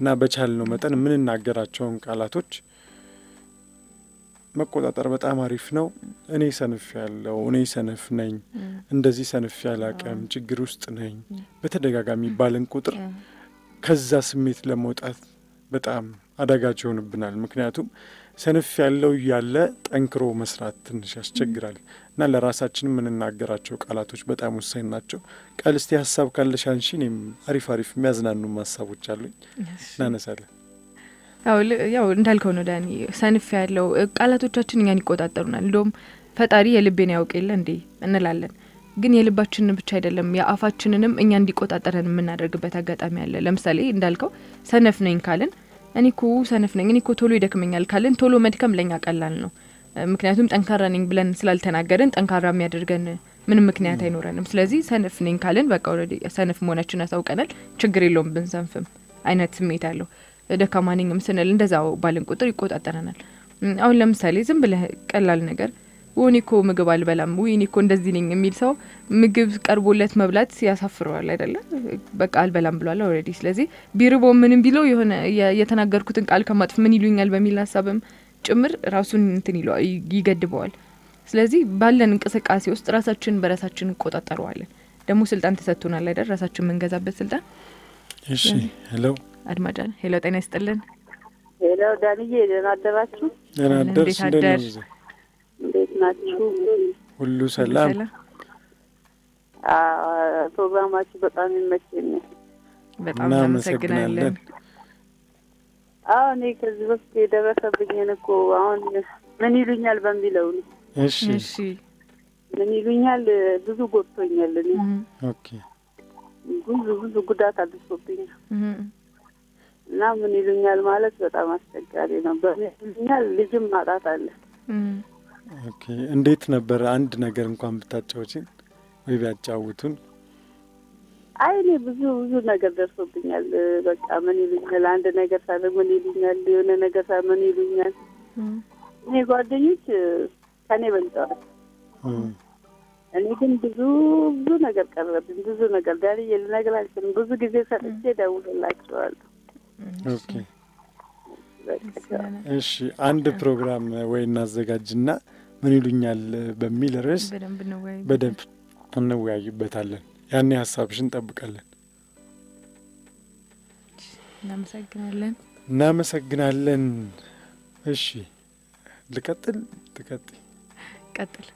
እና በቻልነው መጠን የምንናገራቸውን ቃላቶች መቆጣጠር በጣም አሪፍ ነው። እኔ ሰንፍ ያለው እኔ ሰነፍ ነኝ፣ እንደዚህ ሰንፍ ያላቅም ችግር ውስጥ ነኝ በተደጋጋሚ ባልን ቁጥር ከዛ ስሜት ለመውጣት በጣም አዳጋች ይሆንብናል። ምክንያቱም ሰንፍ ያለው እያለ ጠንክሮ መስራት ትንሽ ያስቸግራል እና ለራሳችን የምንናገራቸው ቃላቶች በጣም ወሳኝ ናቸው። ቃል እስቲ ሀሳብ ካለሽ አንሺ። እኔም አሪፍ አሪፍ የሚያዝናኑ ሀሳቦች አሉኝ እናነሳለን። ያው እንዳልከው ነው ዳኒ፣ ሰንፍ ያለው ቃላቶቻችን እኛን ይቆጣጠሩናል። እንደውም ፈጣሪ የልቤን ያውቅ የለ እንዴ እንላለን ግን የልባችንን ብቻ አይደለም የአፋችንንም እኛ እንዲቆጣጠረን የምናደርግበት አጋጣሚ አለ። ለምሳሌ እንዳልከው ሰነፍ ነኝ ካልን እኔ ኮ ሰነፍ ነኝ እኔ ኮ ቶሎ ይደክመኛል ካልን ቶሎ መድከም ለኛ ቀላል ነው። ምክንያቱም ጠንካራ ነኝ ብለን ስላልተናገርን ጠንካራ የሚያደርገን ምንም ምክንያት አይኖረንም። ስለዚህ ሰነፍ ነኝ ካልን በቃ already ሰነፍ መሆናችን ያሳውቀናል። ችግር የለውም ብንሰንፍም አይነት ስሜት አለው። ደካማ ነኝም ስንል እንደዛው ባልን ቁጥር ይቆጣጠረናል። አሁን ለምሳሌ ዝም ብለህ ቀላል ነገር ወይኔ ኮ ምግብ አልበላም ወይኔ ኮ እንደዚህ ነኝ የሚል ሰው ምግብ ቀርቦለት መብላት ያሳፍረዋል አይደለ? በቃ አልበላም ብሏል already። ስለዚህ ቢርቦ ምንም ቢለው የሆነ የተናገርኩትን ቃል ከማጥፍ ምን ይሉኛል በሚል ሀሳብም ጭምር ራሱን እንትን ይገድበዋል። ስለዚህ ባለን እንቅስቃሴ ውስጥ ራሳችን በራሳችን እንቆጣጠረዋለን። ደግሞ ስልጣን ተሰጥቶናል አይደል? ራሳችን የምንገዛበት ስልጣን። እሺ hello አድማጫ hello፣ ጤና ይስጥልን። hello ዳንዬ፣ ደህና አደራችሁ? ደህና አደርሽ? እንዴት ናችሁ? ሁሉ ሰላም? ፕሮግራማችሁ በጣም ይመቸኛል። በጣም እናመሰግናለን። አዎ እኔ ከዚህ በፊት የደረሰብኝን እኮ አሁን ምን ይሉኛል በሚለው ነው። እሺ እሺ ምን ይሉኛል ብዙ ጎድቶኛል። እኔ okay ብዙ ብዙ ጉዳት አድርሶብኛል እና ምን ይሉኛል ማለት በጣም አስቸጋሪ ነው። በምን ይሉኛል ልጅም ማጣት አለ። okay እንዴት ነበር? አንድ ነገር እንኳን ብታጫውችን ወይ ቢያጫውቱን። አይ እኔ ብዙ ብዙ ነገር ደርሶብኛል። በቃ ምን ይሉኛል፣ አንድ ነገር ሳለ ምን ይሉኛል፣ የሆነ ነገር ሳለ ምን ይሉኛል። እኔ ጓደኞች ከኔ በልጠዋል። እኔ ግን ብዙ ብዙ ነገር ቀረብኝ። ብዙ ነገር ዳንዬ ልነግርህ አልችልም። ብዙ ጊዜ ሰጥቼ እደውልላቸዋለሁ። ኦኬ እሺ፣ አንድ ፕሮግራም ወይ እናዘጋጅና ምን ይሉኛል በሚል ርዕስ በደንብ እንወያይ በደንብ እንወያይበታለን። ያኔ ሀሳብሽን እንጠብቃለን። እናመሰግናለን። እናመሰግናለን። እሺ ልቀጥል? ትቀጥል? ቀጥል።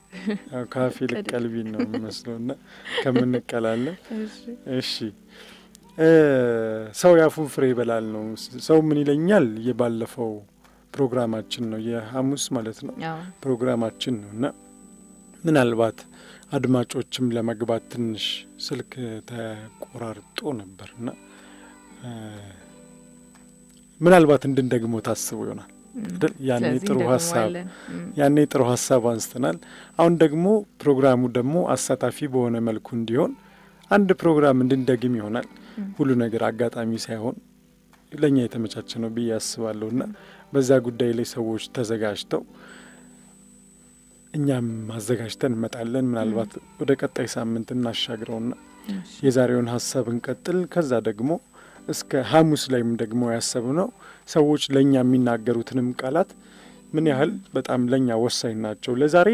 ካፌ ልቀልቢን ነው የሚመስለው እና ከምንቀላለን። እሺ ሰው ያፉን ፍሬ ይበላል ነው። ሰው ምን ይለኛል የባለፈው ፕሮግራማችን ነው የሐሙስ ማለት ነው ፕሮግራማችን ነው እና ምናልባት አድማጮችም ለመግባት ትንሽ ስልክ ተቆራርጦ ነበር እና ምናልባት እንድንደግሞ ታስቦ ይሆናል አይደል? ያኔ ጥሩ ሀሳብ ያኔ ጥሩ ሀሳብ አንስተናል። አሁን ደግሞ ፕሮግራሙ ደግሞ አሳታፊ በሆነ መልኩ እንዲሆን አንድ ፕሮግራም እንድንደግም ይሆናል። ሁሉ ነገር አጋጣሚ ሳይሆን ለእኛ የተመቻቸ ነው ብዬ አስባለሁ እና በዛ ጉዳይ ላይ ሰዎች ተዘጋጅተው እኛም አዘጋጅተን እንመጣለን። ምናልባት ወደ ቀጣይ ሳምንት እናሻግረውና የዛሬውን ሀሳብ እንቀጥል። ከዛ ደግሞ እስከ ሐሙስ ላይም ደግሞ ያሰብነው ሰዎች ለእኛ የሚናገሩትንም ቃላት ምን ያህል በጣም ለእኛ ወሳኝ ናቸው። ለዛሬ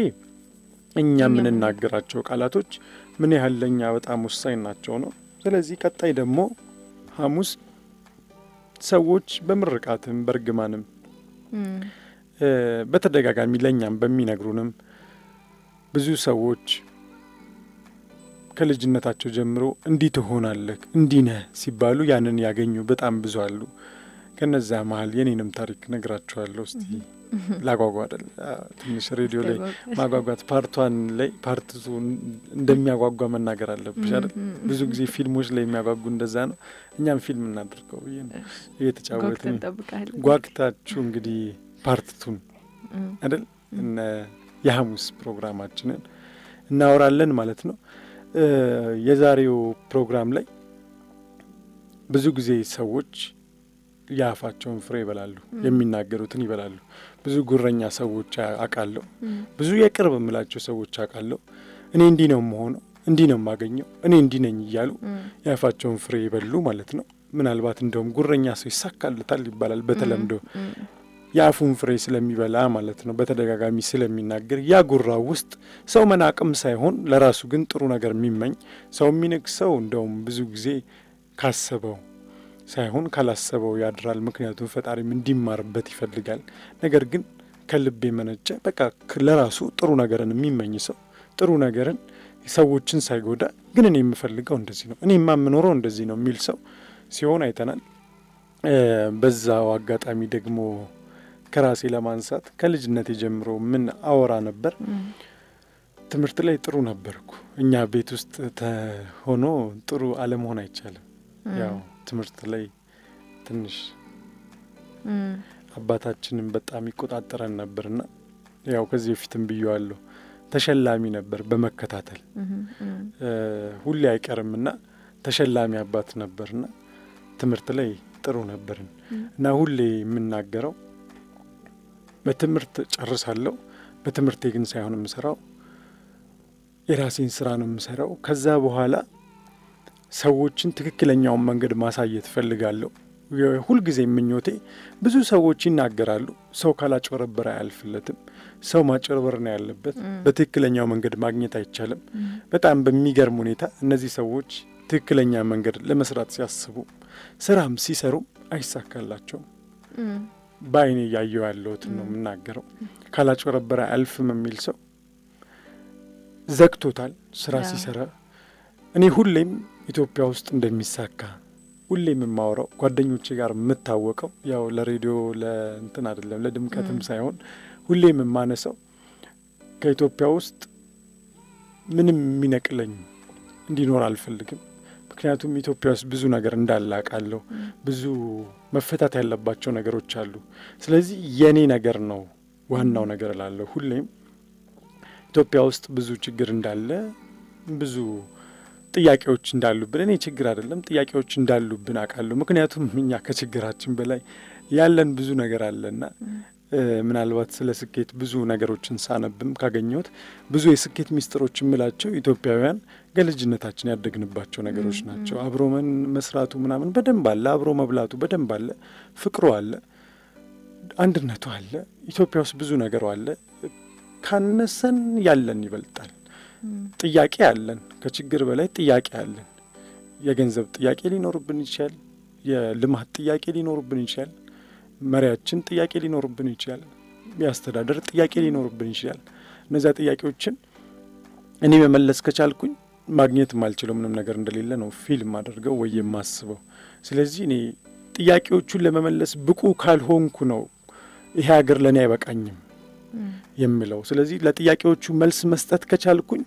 እኛ የምንናገራቸው ቃላቶች ምን ያህል ለእኛ በጣም ወሳኝ ናቸው ነው። ስለዚህ ቀጣይ ደግሞ ሐሙስ ሰዎች በምርቃትም በእርግማንም በተደጋጋሚ ለእኛም በሚነግሩንም ብዙ ሰዎች ከልጅነታቸው ጀምሮ እንዲህ ትሆናለህ እንዲህ ነህ ሲባሉ ያንን ያገኙ በጣም ብዙ አሉ። ከነዛ መሀል የኔንም ታሪክ ነግራችኋለሁ። እስቲ ላጓጓ አይደል ትንሽ ሬዲዮ ላይ ማጓጓት part one ላይ part two እንደሚያጓጓ መናገር አለብሽ አይደል? ብዙ ጊዜ ፊልሞች ላይ የሚያጓጉ እንደዛ ነው። እኛም ፊልም እናደርገው ብዬ ነው እየተጫወትን ጓግታችሁ እንግዲህ part two ን አይደል የሐሙስ ፕሮግራማችንን እናወራለን ማለት ነው። የዛሬው ፕሮግራም ላይ ብዙ ጊዜ ሰዎች የአፋቸውን ፍሬ ይበላሉ፣ የሚናገሩትን ይበላሉ። ብዙ ጉረኛ ሰዎች አውቃለሁ። ብዙ የቅርብ የምላቸው ሰዎች አውቃለሁ። እኔ እንዲህ ነው የምሆነው፣ እንዲህ ነው የማገኘው፣ እኔ እንዲህ ነኝ እያሉ የአፋቸውን ፍሬ ይበሉ ማለት ነው። ምናልባት እንደውም ጉረኛ ሰው ይሳካልታል ይባላል በተለምዶ የአፉን ፍሬ ስለሚበላ ማለት ነው። በተደጋጋሚ ስለሚናገር ያ ጉራ ውስጥ ሰው መናቅም ሳይሆን ለራሱ ግን ጥሩ ነገር የሚመኝ ሰው የሚንቅ ሰው እንደውም ብዙ ጊዜ ካሰበው ሳይሆን ካላሰበው ያድራል። ምክንያቱም ፈጣሪም እንዲማርበት ይፈልጋል። ነገር ግን ከልብ የመነጨ በቃ ለራሱ ጥሩ ነገርን የሚመኝ ሰው ጥሩ ነገርን ሰዎችን ሳይጎዳ ግን እኔ የምፈልገው እንደዚህ ነው፣ እኔ የማምኖረው እንደዚህ ነው የሚል ሰው ሲሆን አይተናል። በዛው አጋጣሚ ደግሞ ከራሴ ለማንሳት ከልጅነቴ ጀምሮ ምን አወራ ነበር። ትምህርት ላይ ጥሩ ነበርኩ። እኛ ቤት ውስጥ ሆኖ ጥሩ አለመሆን አይቻልም። ያው ትምህርት ላይ ትንሽ አባታችንን በጣም ይቆጣጠረን ነበርና ያው ከዚህ በፊትም ብዬዋለሁ፣ ተሸላሚ ነበር በመከታተል ሁሌ አይቀርምና ተሸላሚ አባት ነበርና ትምህርት ላይ ጥሩ ነበርን እና ሁሌ የምናገረው በትምህርት ጨርሳለሁ። በትምህርቴ ግን ሳይሆን የምሰራው የራሴን ስራ ነው የምሰራው። ከዛ በኋላ ሰዎችን ትክክለኛውን መንገድ ማሳየት እፈልጋለሁ። ሁልጊዜ ምኞቴ ብዙ ሰዎች ይናገራሉ፣ ሰው ካላጭበረበረ አያልፍለትም። ሰው ማጭበርበር ነው ያለበት። በትክክለኛው መንገድ ማግኘት አይቻልም። በጣም በሚገርም ሁኔታ እነዚህ ሰዎች ትክክለኛ መንገድ ለመስራት ሲያስቡ ስራም ሲሰሩም አይሳካላቸውም። በአይኔ እያየው ያለሁትን ነው የምናገረው። ካላጭበረበረ አያልፍም የሚል ሰው ዘግቶታል ስራ ሲሰራ። እኔ ሁሌም ኢትዮጵያ ውስጥ እንደሚሳካ ሁሌም የማወራው ጓደኞቼ ጋር የምታወቀው ያው ለሬዲዮ ለእንትን አይደለም ለድምቀትም ሳይሆን ሁሌም የማነሳው ከኢትዮጵያ ውስጥ ምንም የሚነቅለኝ እንዲኖር አልፈልግም። ምክንያቱም ኢትዮጵያ ውስጥ ብዙ ነገር እንዳለ አውቃለሁ። ብዙ መፈታት ያለባቸው ነገሮች አሉ። ስለዚህ የእኔ ነገር ነው ዋናው ነገር እላለሁ። ሁሌም ኢትዮጵያ ውስጥ ብዙ ችግር እንዳለ ብዙ ጥያቄዎች እንዳሉብን እኔ ችግር አይደለም ጥያቄዎች እንዳሉብን አውቃለሁ። ምክንያቱም እኛ ከችግራችን በላይ ያለን ብዙ ነገር አለና ምናልባት ስለ ስኬት ብዙ ነገሮችን ሳነብም ካገኘሁት ብዙ የስኬት ሚስጥሮች የምላቸው ኢትዮጵያውያን ከልጅነታችን ያደግንባቸው ነገሮች ናቸው። አብሮ መስራቱ ምናምን በደንብ አለ፣ አብሮ መብላቱ በደንብ አለ፣ ፍቅሩ አለ፣ አንድነቱ አለ። ኢትዮጵያ ውስጥ ብዙ ነገሩ አለ። ካነሰን ያለን ይበልጣል። ጥያቄ አለን፣ ከችግር በላይ ጥያቄ አለን። የገንዘብ ጥያቄ ሊኖርብን ይችላል። የልማት ጥያቄ ሊኖርብን ይችላል። መሪያችን ጥያቄ ሊኖርብን ይችላል። የአስተዳደር ጥያቄ ሊኖርብን ይችላል። እነዚያ ጥያቄዎችን እኔ መመለስ ከቻልኩኝ ማግኘት የማልችለው ምንም ነገር እንደሌለ ነው ፊልም አድርገው ወይ የማስበው። ስለዚህ እኔ ጥያቄዎቹን ለመመለስ ብቁ ካልሆንኩ ነው ይሄ ሀገር ለእኔ አይበቃኝም የምለው። ስለዚህ ለጥያቄዎቹ መልስ መስጠት ከቻልኩኝ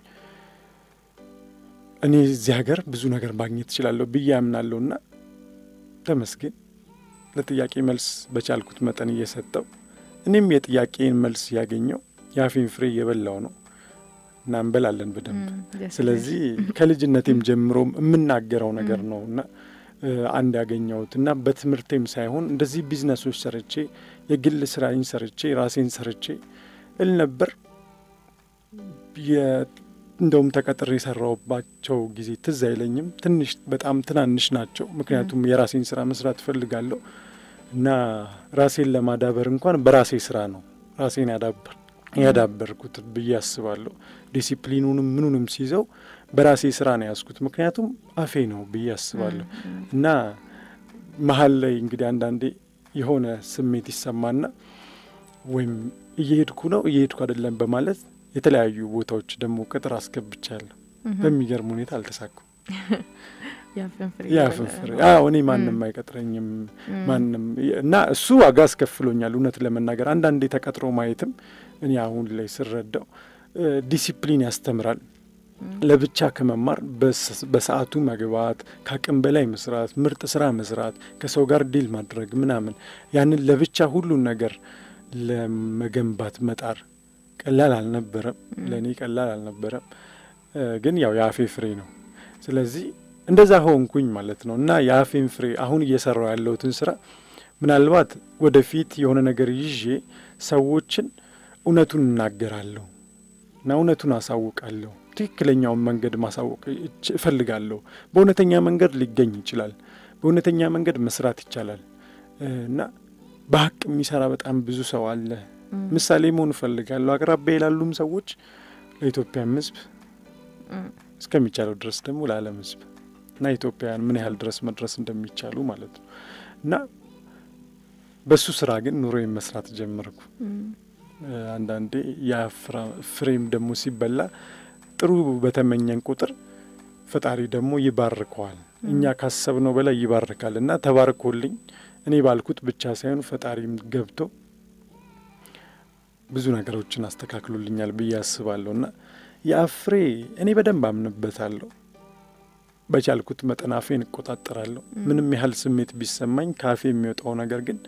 እኔ እዚህ ሀገር ብዙ ነገር ማግኘት እችላለሁ ብዬ አምናለሁና ተመስገን ለጥያቄ መልስ በቻልኩት መጠን እየሰጠው እኔም የጥያቄን መልስ ያገኘው የአፌን ፍሬ እየበላው ነው እና እንበላለን በደንብ። ስለዚህ ከልጅነቴም ጀምሮ የምናገረው ነገር ነው እና አንድ ያገኘሁት እና በትምህርቴም ሳይሆን እንደዚህ ቢዝነሶች ሰርቼ የግል ስራዬን ሰርቼ ራሴን ሰርቼ እል ነበር። እንደውም ተቀጥሬ የሰራሁባቸው ጊዜ ትዝ አይለኝም። ትንሽ በጣም ትናንሽ ናቸው። ምክንያቱም የራሴን ስራ መስራት እፈልጋለሁ እና ራሴን ለማዳበር እንኳን በራሴ ስራ ነው ራሴን ያዳበር ያዳበርኩት ብዬ አስባለሁ። ዲሲፕሊኑንም ምኑንም ሲይዘው በራሴ ስራ ነው ያዝኩት። ምክንያቱም አፌ ነው ብዬ አስባለሁ እና መሀል ላይ እንግዲህ አንዳንዴ የሆነ ስሜት ይሰማና ወይም እየሄድኩ ነው እየሄድኩ አይደለም በማለት የተለያዩ ቦታዎች ደግሞ ቅጥር አስገብቻለሁ። በሚገርም ሁኔታ አልተሳኩም። የአፍን ፍሬ አዎ፣ እኔ ማንም አይቀጥረኝም ማንም እና እሱ ዋጋ አስከፍሎኛል። እውነት ለመናገር አንዳንዴ ተቀጥሮ ማየትም እኔ አሁን ላይ ስረዳው ዲሲፕሊን ያስተምራል። ለብቻ ከመማር በሰዓቱ መግባት፣ ከአቅም በላይ መስራት፣ ምርጥ ስራ መስራት፣ ከሰው ጋር deal ማድረግ ምናምን ያንን ለብቻ ሁሉን ነገር ለመገንባት መጣር ቀላል አልነበረም። ለእኔ ቀላል አልነበረም። ግን ያው የአፌ ፍሬ ነው። ስለዚህ እንደዛ ሆንኩኝ ማለት ነው እና የአፌን ፍሬ አሁን እየሰራው ያለሁትን ስራ ምናልባት ወደፊት የሆነ ነገር ይዤ ሰዎችን እውነቱን እናገራለሁ እና እውነቱን አሳውቃለሁ። ትክክለኛውን መንገድ ማሳወቅ እፈልጋለሁ። በእውነተኛ መንገድ ሊገኝ ይችላል። በእውነተኛ መንገድ መስራት ይቻላል እና በሀቅ የሚሰራ በጣም ብዙ ሰው አለ። ምሳሌ መሆን እፈልጋለሁ። አቅራቢያ ይላሉም ሰዎች ለኢትዮጵያም ሕዝብ እስከሚቻለው ድረስ ደግሞ ለዓለም ሕዝብ እና ኢትዮጵያውያን ምን ያህል ድረስ መድረስ እንደሚቻሉ ማለት ነው እና በሱ ስራ ግን ኑሮዬን መስራት ጀመርኩ። አንዳንዴ ያ ፍሬም ደግሞ ሲበላ ጥሩ በተመኘን ቁጥር ፈጣሪ ደግሞ ይባርከዋል። እኛ ካሰብነው በላይ ይባርካል እና ተባርኮልኝ እኔ ባልኩት ብቻ ሳይሆን ፈጣሪም ገብቶ ብዙ ነገሮችን አስተካክሎልኛል ብዬ አስባለሁ እና ያ ፍሬ እኔ በደንብ አምንበታለሁ። በቻልኩት መጠን አፌን እቆጣጠራለሁ። ምንም ያህል ስሜት ቢሰማኝ ከአፌ የሚወጣው ነገር ግን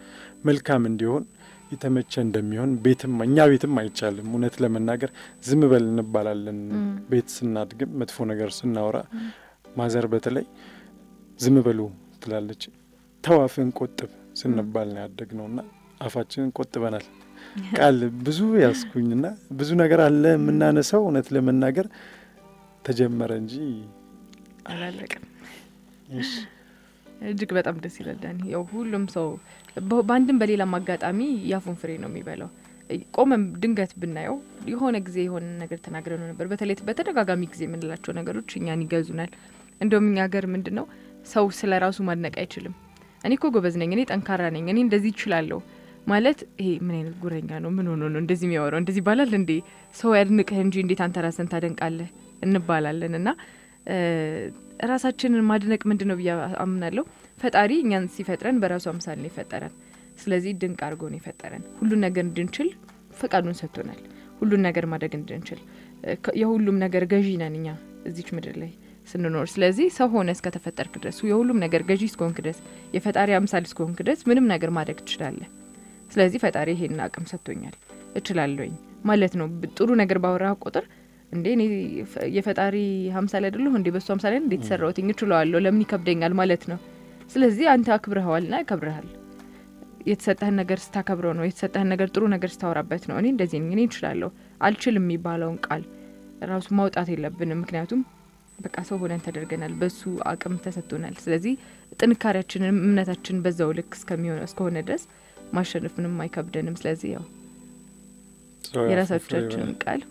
መልካም እንዲሆን የተመቸ እንደሚሆን ቤትም እኛ ቤትም አይቻልም። እውነት ለመናገር ዝም በል እንባላለን። ቤት ስናድግም መጥፎ ነገር ስናወራ ማዘር በተለይ ዝም በሉ ትላለች። ተው አፍህን ቆጥብ ስንባል ነው ያደግ ነው እና አፋችንን ቆጥበናል። ቃል ብዙ ያስኩኝና ብዙ ነገር አለ የምናነሳው እውነት ለመናገር ተጀመረ እንጂ አላለቅም። እጅግ በጣም ደስ ይላል ዳኒ። ያው ሁሉም ሰው በአንድም በሌላም አጋጣሚ ያፉን ፍሬ ነው የሚበላው። ቆመም ድንገት ብናየው የሆነ ጊዜ የሆነ ነገር ተናግረ ነው ነበር። በተለይ በተደጋጋሚ ጊዜ የምንላቸው ነገሮች እኛን ይገዙናል። እንደውም እኛ ሀገር ምንድን ነው ሰው ስለ ራሱ ማድነቅ አይችልም። እኔ እኮ ጎበዝ ነኝ፣ እኔ ጠንካራ ነኝ፣ እኔ እንደዚህ ይችላለሁ ማለት ይሄ ምን አይነት ጉረኛ ነው? ምን ሆኖ ነው እንደዚህ የሚያወራው? እንደዚህ ይባላል እንዴ? ሰው ያድንቅህ እንጂ እንዴት አንተ ራስን ታደንቃለህ? እንባላለን እና ራሳችንን ማድነቅ ምንድን ነው ብዬ አምናለሁ። ፈጣሪ እኛን ሲፈጥረን በራሱ አምሳል ነው የፈጠረን። ስለዚህ ድንቅ አድርጎ ነው የፈጠረን። ሁሉን ነገር እንድንችል ፈቃዱን ሰጥቶናል። ሁሉን ነገር ማድረግ እንድንችል የሁሉም ነገር ገዢ ነን እኛ እዚች ምድር ላይ ስንኖር። ስለዚህ ሰው ሆነ እስከተፈጠርክ ድረስ የሁሉም ነገር ገዢ እስከሆንክ ድረስ የፈጣሪ አምሳል እስከሆንክ ድረስ ምንም ነገር ማድረግ ትችላለህ። ስለዚህ ፈጣሪ ይሄን አቅም ሰጥቶኛል እችላለሁኝ ማለት ነው። ጥሩ ነገር ባወራህ ቁጥር እንዴ እኔ የፈጣሪ ሀምሳሌ አይደለሁ እንዴ በሱ ሀምሳሌ እንዴ የተሰራሁትኝ እችለዋለሁ፣ ለምን ይከብደኛል ማለት ነው። ስለዚህ አንተ አክብረኸዋልና ያከብረሃል። የተሰጠህን ነገር ስታከብረው ነው። የተሰጠህን ነገር ጥሩ ነገር ስታወራበት ነው። እኔ እንደዚህ እኔ እችላለሁ። አልችልም የሚባለውን ቃል ራሱ ማውጣት የለብንም። ምክንያቱም በቃ ሰው ሆነን ተደርገናል፣ በሱ አቅም ተሰጥቶናል። ስለዚህ ጥንካሬያችንን እምነታችን በዛው ልክ እስከሚሆነ እስከሆነ ድረስ ማሸነፍ ምንም አይከብደንም። ስለዚህ ያው የራሳቻችንን ቃል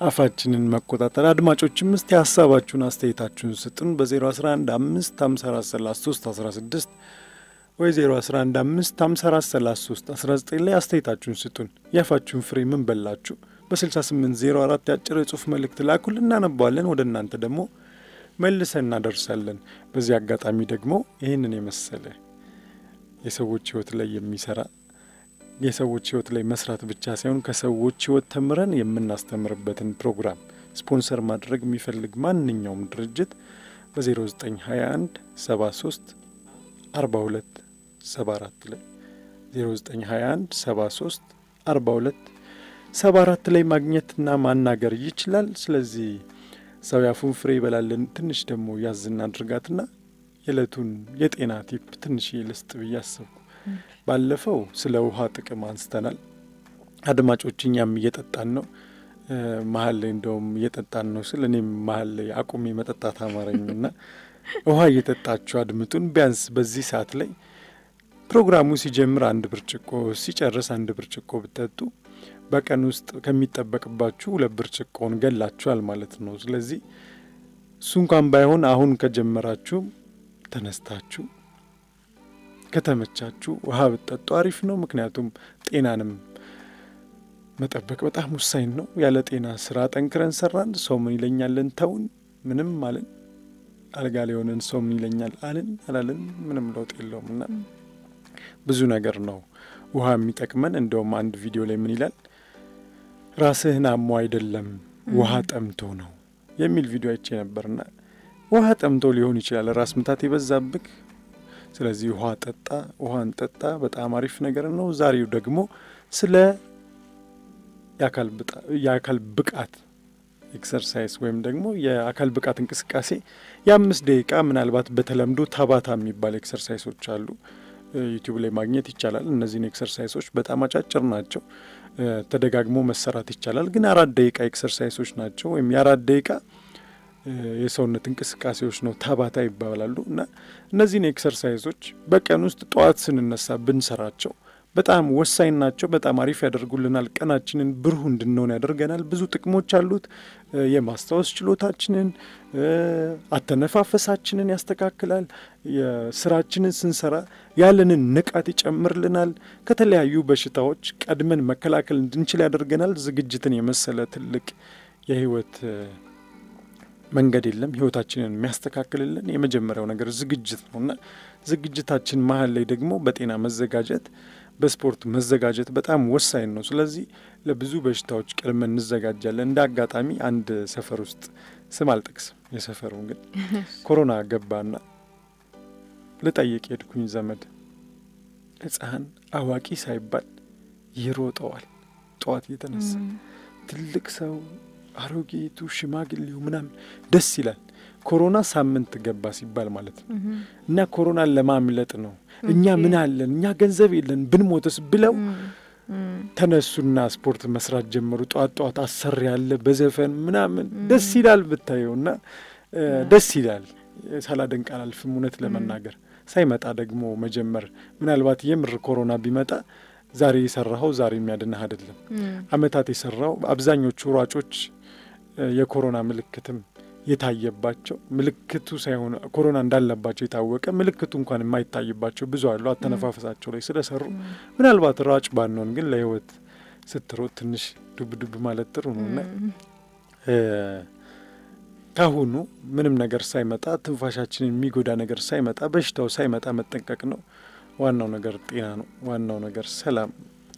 አፋችንን መቆጣጠር። አድማጮችም እስቲ ሀሳባችሁን አስተያየታችሁን ስጡን በዜሮ አስራ አንድ አምስት ሀምሳ አራት ሰላሳ ሶስት አስራ ስድስት ወይ ዜሮ አስራ አንድ አምስት ሀምሳ አራት ሰላሳ ሶስት አስራ ዘጠኝ ላይ አስተያየታችሁን ስጡን። የአፋችሁን ፍሬ ምን በላችሁ? በስልሳ ስምንት ዜሮ አራት ያጭር የጽሁፍ መልእክት ላኩል፣ እናነባዋለን። ወደ እናንተ ደግሞ መልሰን እናደርሳለን። በዚህ አጋጣሚ ደግሞ ይህንን የመሰለ የሰዎች ህይወት ላይ የሚሰራ የሰዎች ህይወት ላይ መስራት ብቻ ሳይሆን ከሰዎች ህይወት ተምረን የምናስተምርበትን ፕሮግራም ስፖንሰር ማድረግ የሚፈልግ ማንኛውም ድርጅት በ0921 73 42 74 ላይ 0921 73 42 74 ላይ ማግኘትና ማናገር ይችላል። ስለዚህ ሰው ያፉን ፍሬ ይበላልን። ትንሽ ደግሞ ያዝ እናድርጋትና የዕለቱን የጤና tip ትንሽ ልስጥ ብዬ አሰብኩ። ባለፈው ስለ ውሃ ጥቅም አንስተናል። አድማጮች እኛም እየጠጣን ነው። መሀል ላይ እንደውም እየጠጣን ነው ስል እኔም መሀል ላይ አቁሜ መጠጣት አማረኝና ውሃ እየጠጣችሁ አድምጡን። ቢያንስ በዚህ ሰዓት ላይ ፕሮግራሙ ሲጀምር አንድ ብርጭቆ ሲጨርስ አንድ ብርጭቆ ብጠጡ በቀን ውስጥ ከሚጠበቅባችሁ ሁለት ብርጭቆውን ገላችኋል ማለት ነው። ስለዚህ እሱ እንኳን ባይሆን አሁን ከጀመራችሁ ተነስታችሁ ከተመቻችሁ ውሃ ብትጠጡ አሪፍ ነው። ምክንያቱም ጤናንም መጠበቅ በጣም ወሳኝ ነው። ያለ ጤና ስራ ጠንክረን ሰራን ሰው ምን ይለኛለን ተውን ምንም አለን። አልጋ ላይ ሆነን ሰው ምን ይለኛል አልን አላልን ምንም ለውጥ የለውም እና ብዙ ነገር ነው ውሃ የሚጠቅመን። እንደውም አንድ ቪዲዮ ላይ ምን ይላል ራስህን አሞ አይደለም ውሃ ጠምቶ ነው የሚል ቪዲዮ አይቼ ነበርና ውሃ ጠምቶ ሊሆን ይችላል ራስ ምታት የበዛብክ ስለዚህ ውሃ ጠጣ፣ ውሃን ጠጣ። በጣም አሪፍ ነገር ነው። ዛሬው ደግሞ ስለ የአካል ብቃት exercise ወይም ደግሞ የአካል ብቃት እንቅስቃሴ የአምስት ደቂቃ ምናልባት በተለምዶ ታባታ የሚባል exercise ኦች አሉ። YouTube ላይ ማግኘት ይቻላል። እነዚህን exercise ኦች በጣም አጫጭር ናቸው። ተደጋግሞ መሰራት ይቻላል። ግን አራት ደቂቃ exercise ኦች ናቸው ወይም የአራት ደቂቃ የሰውነት እንቅስቃሴዎች ነው ታባታ ይባላሉ። እና እነዚህን exercise ኦች በቀን ውስጥ ጠዋት ስንነሳ ብንሰራቸው በጣም ወሳኝ ናቸው። በጣም አሪፍ ያደርጉልናል። ቀናችንን ብሩህ እንድንሆን ያደርገናል። ብዙ ጥቅሞች አሉት። የማስታወስ ችሎታችንን፣ አተነፋፈሳችንን ያስተካክላል። የስራችንን ስንሰራ ያለንን ንቃት ይጨምርልናል። ከተለያዩ በሽታዎች ቀድመን መከላከል እንድንችል ያደርገናል። ዝግጅትን የመሰለ ትልቅ የህይወት መንገድ የለም። ህይወታችንን የሚያስተካክልልን የመጀመሪያው ነገር ዝግጅት ነው እና ዝግጅታችን መሀል ላይ ደግሞ በጤና መዘጋጀት በስፖርት መዘጋጀት በጣም ወሳኝ ነው። ስለዚህ ለብዙ በሽታዎች ቀድመን እንዘጋጃለን። እንደ አጋጣሚ አንድ ሰፈር ውስጥ ስም አልጠቅስም፣ የሰፈሩን ግን ኮሮና ገባና ልጠይቅ ሄድኩኝ። ዘመድ ሕፃን አዋቂ ሳይባል ይሮጠዋል። ጠዋት እየተነሳ ትልቅ ሰው አሮጌቱ፣ ሽማግሌው ምናምን ደስ ይላል። ኮሮና ሳምንት ገባ ሲባል ማለት ነው እና ኮሮናን ለማምለጥ ነው እኛ ምን አለን እኛ ገንዘብ የለን ብንሞትስ ብለው ተነሱና ስፖርት መስራት ጀመሩ። ጠዋት ጠዋት አሰር ያለ በዘፈን ምናምን ደስ ይላል ብታየው እና ደስ ይላል። ሳላደንቅ አላልፍም። እውነት ለመናገር ሳይመጣ ደግሞ መጀመር ምናልባት የምር ኮሮና ቢመጣ ዛሬ የሰራኸው ዛሬ የሚያድንህ አይደለም። አመታት የሰራው አብዛኞቹ ሯጮች የኮሮና ምልክትም የታየባቸው ምልክቱ ሳይሆን ኮሮና እንዳለባቸው የታወቀ ምልክቱ እንኳን የማይታይባቸው ብዙ አሉ። አተነፋፈሳቸው ላይ ስለሰሩ ምናልባት ሯጭ ባንሆን ግን ለህይወት ስትሮጥ ትንሽ ዱብ ዱብ ማለት ጥሩ ነው እና ካሁኑ ምንም ነገር ሳይመጣ ትንፋሻችንን የሚጎዳ ነገር ሳይመጣ በሽታው ሳይመጣ መጠንቀቅ ነው። ዋናው ነገር ጤና ነው። ዋናው ነገር ሰላም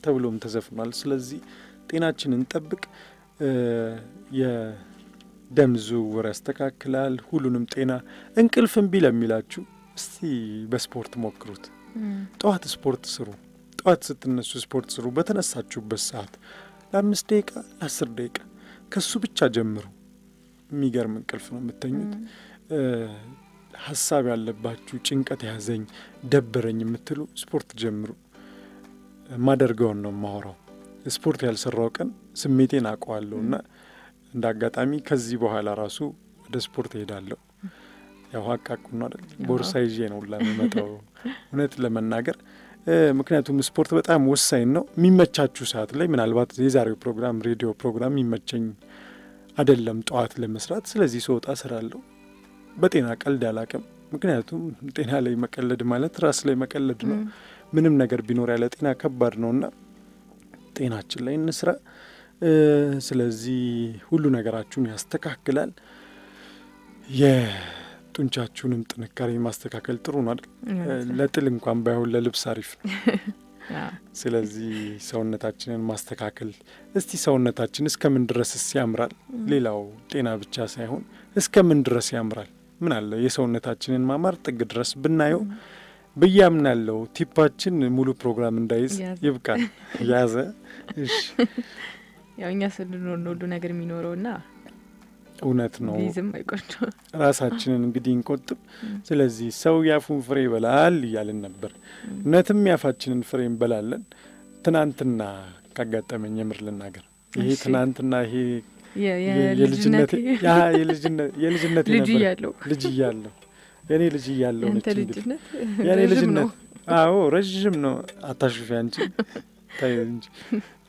ተብሎም ተዘፍኗል። ስለዚህ ጤናችንን ጠብቅ። የደም ዝውውር ያስተካክላል። ሁሉንም ጤና እንቅልፍ እምቢ ለሚላችሁ እስቲ በስፖርት ሞክሩት። ጠዋት ስፖርት ስሩ። ጠዋት ስትነሱ ስፖርት ስሩ። በተነሳችሁበት ሰዓት ለአምስት ደቂቃ ለአስር ደቂቃ ከሱ ብቻ ጀምሩ። የሚገርም እንቅልፍ ነው የምተኙት። ሀሳብ ያለባችሁ ጭንቀት ያዘኝ፣ ደበረኝ የምትሉ ስፖርት ጀምሩ። የማደርገውን ነው የማወራው። ስፖርት ያልሰራው ቀን ስሜቴን አውቀዋለሁ እና እንደ አጋጣሚ ከዚህ በኋላ ራሱ ወደ ስፖርት እሄዳለሁ። ያው አይደል ቦርሳ ይዤ ነው የምመጣው እውነት ለመናገር ምክንያቱም ስፖርት በጣም ወሳኝ ነው። የሚመቻችሁ ሰዓት ላይ ምናልባት የዛሬው ፕሮግራም ሬዲዮ ፕሮግራም የሚመቸኝ አይደለም ጠዋት ለመስራት። ስለዚህ ስወጣ ስራለሁ። በጤና ቀልድ አላቅም። ምክንያቱም ጤና ላይ መቀለድ ማለት ራስ ላይ መቀለድ ነው። ምንም ነገር ቢኖር ያለ ጤና ከባድ ነውና ጤናችን ላይ እንስራ። ስለዚህ ሁሉ ነገራችሁን ያስተካክላል። የጡንቻችሁንም ጥንካሬ ማስተካከል ጥሩ ነው አይደል? ለጥል እንኳን ባይሆን ለልብስ አሪፍ ነው። ስለዚህ ሰውነታችንን ማስተካከል እስቲ ሰውነታችን እስከምን ድረስስ ያምራል? ሌላው ጤና ብቻ ሳይሆን እስከምን ድረስ ያምራል? ምን አለ የሰውነታችንን ማማር ጥግ ድረስ ብናየው ብያምናለው። ቲፓችን ሙሉ ፕሮግራም እንዳይዝ ይብቃል። ያዘ። እሺ፣ ያው እኛ ስንኖር ነው ሁሉ ነገር የሚኖረው ና እውነት ነው። ቢይዝም አይቆጭ ራሳችንን እንግዲህ እንቆጥብ። ስለዚህ ሰው ያፉን ፍሬ ይበላል እያልን ነበር። እውነትም ያፋችንን ፍሬ እንበላለን። ትናንትና ካጋጠመኝ የምር ልናገር ይሄ ትናንትና ይሄ የልጅነቴ ልጅ እያለሁ ልጅ እያለሁ የእኔ ልጅ እያለሁ ነች ነው። ልጅነት አዎ ረዥም ነው። አታሹፊ አንቺ ታይ እንጂ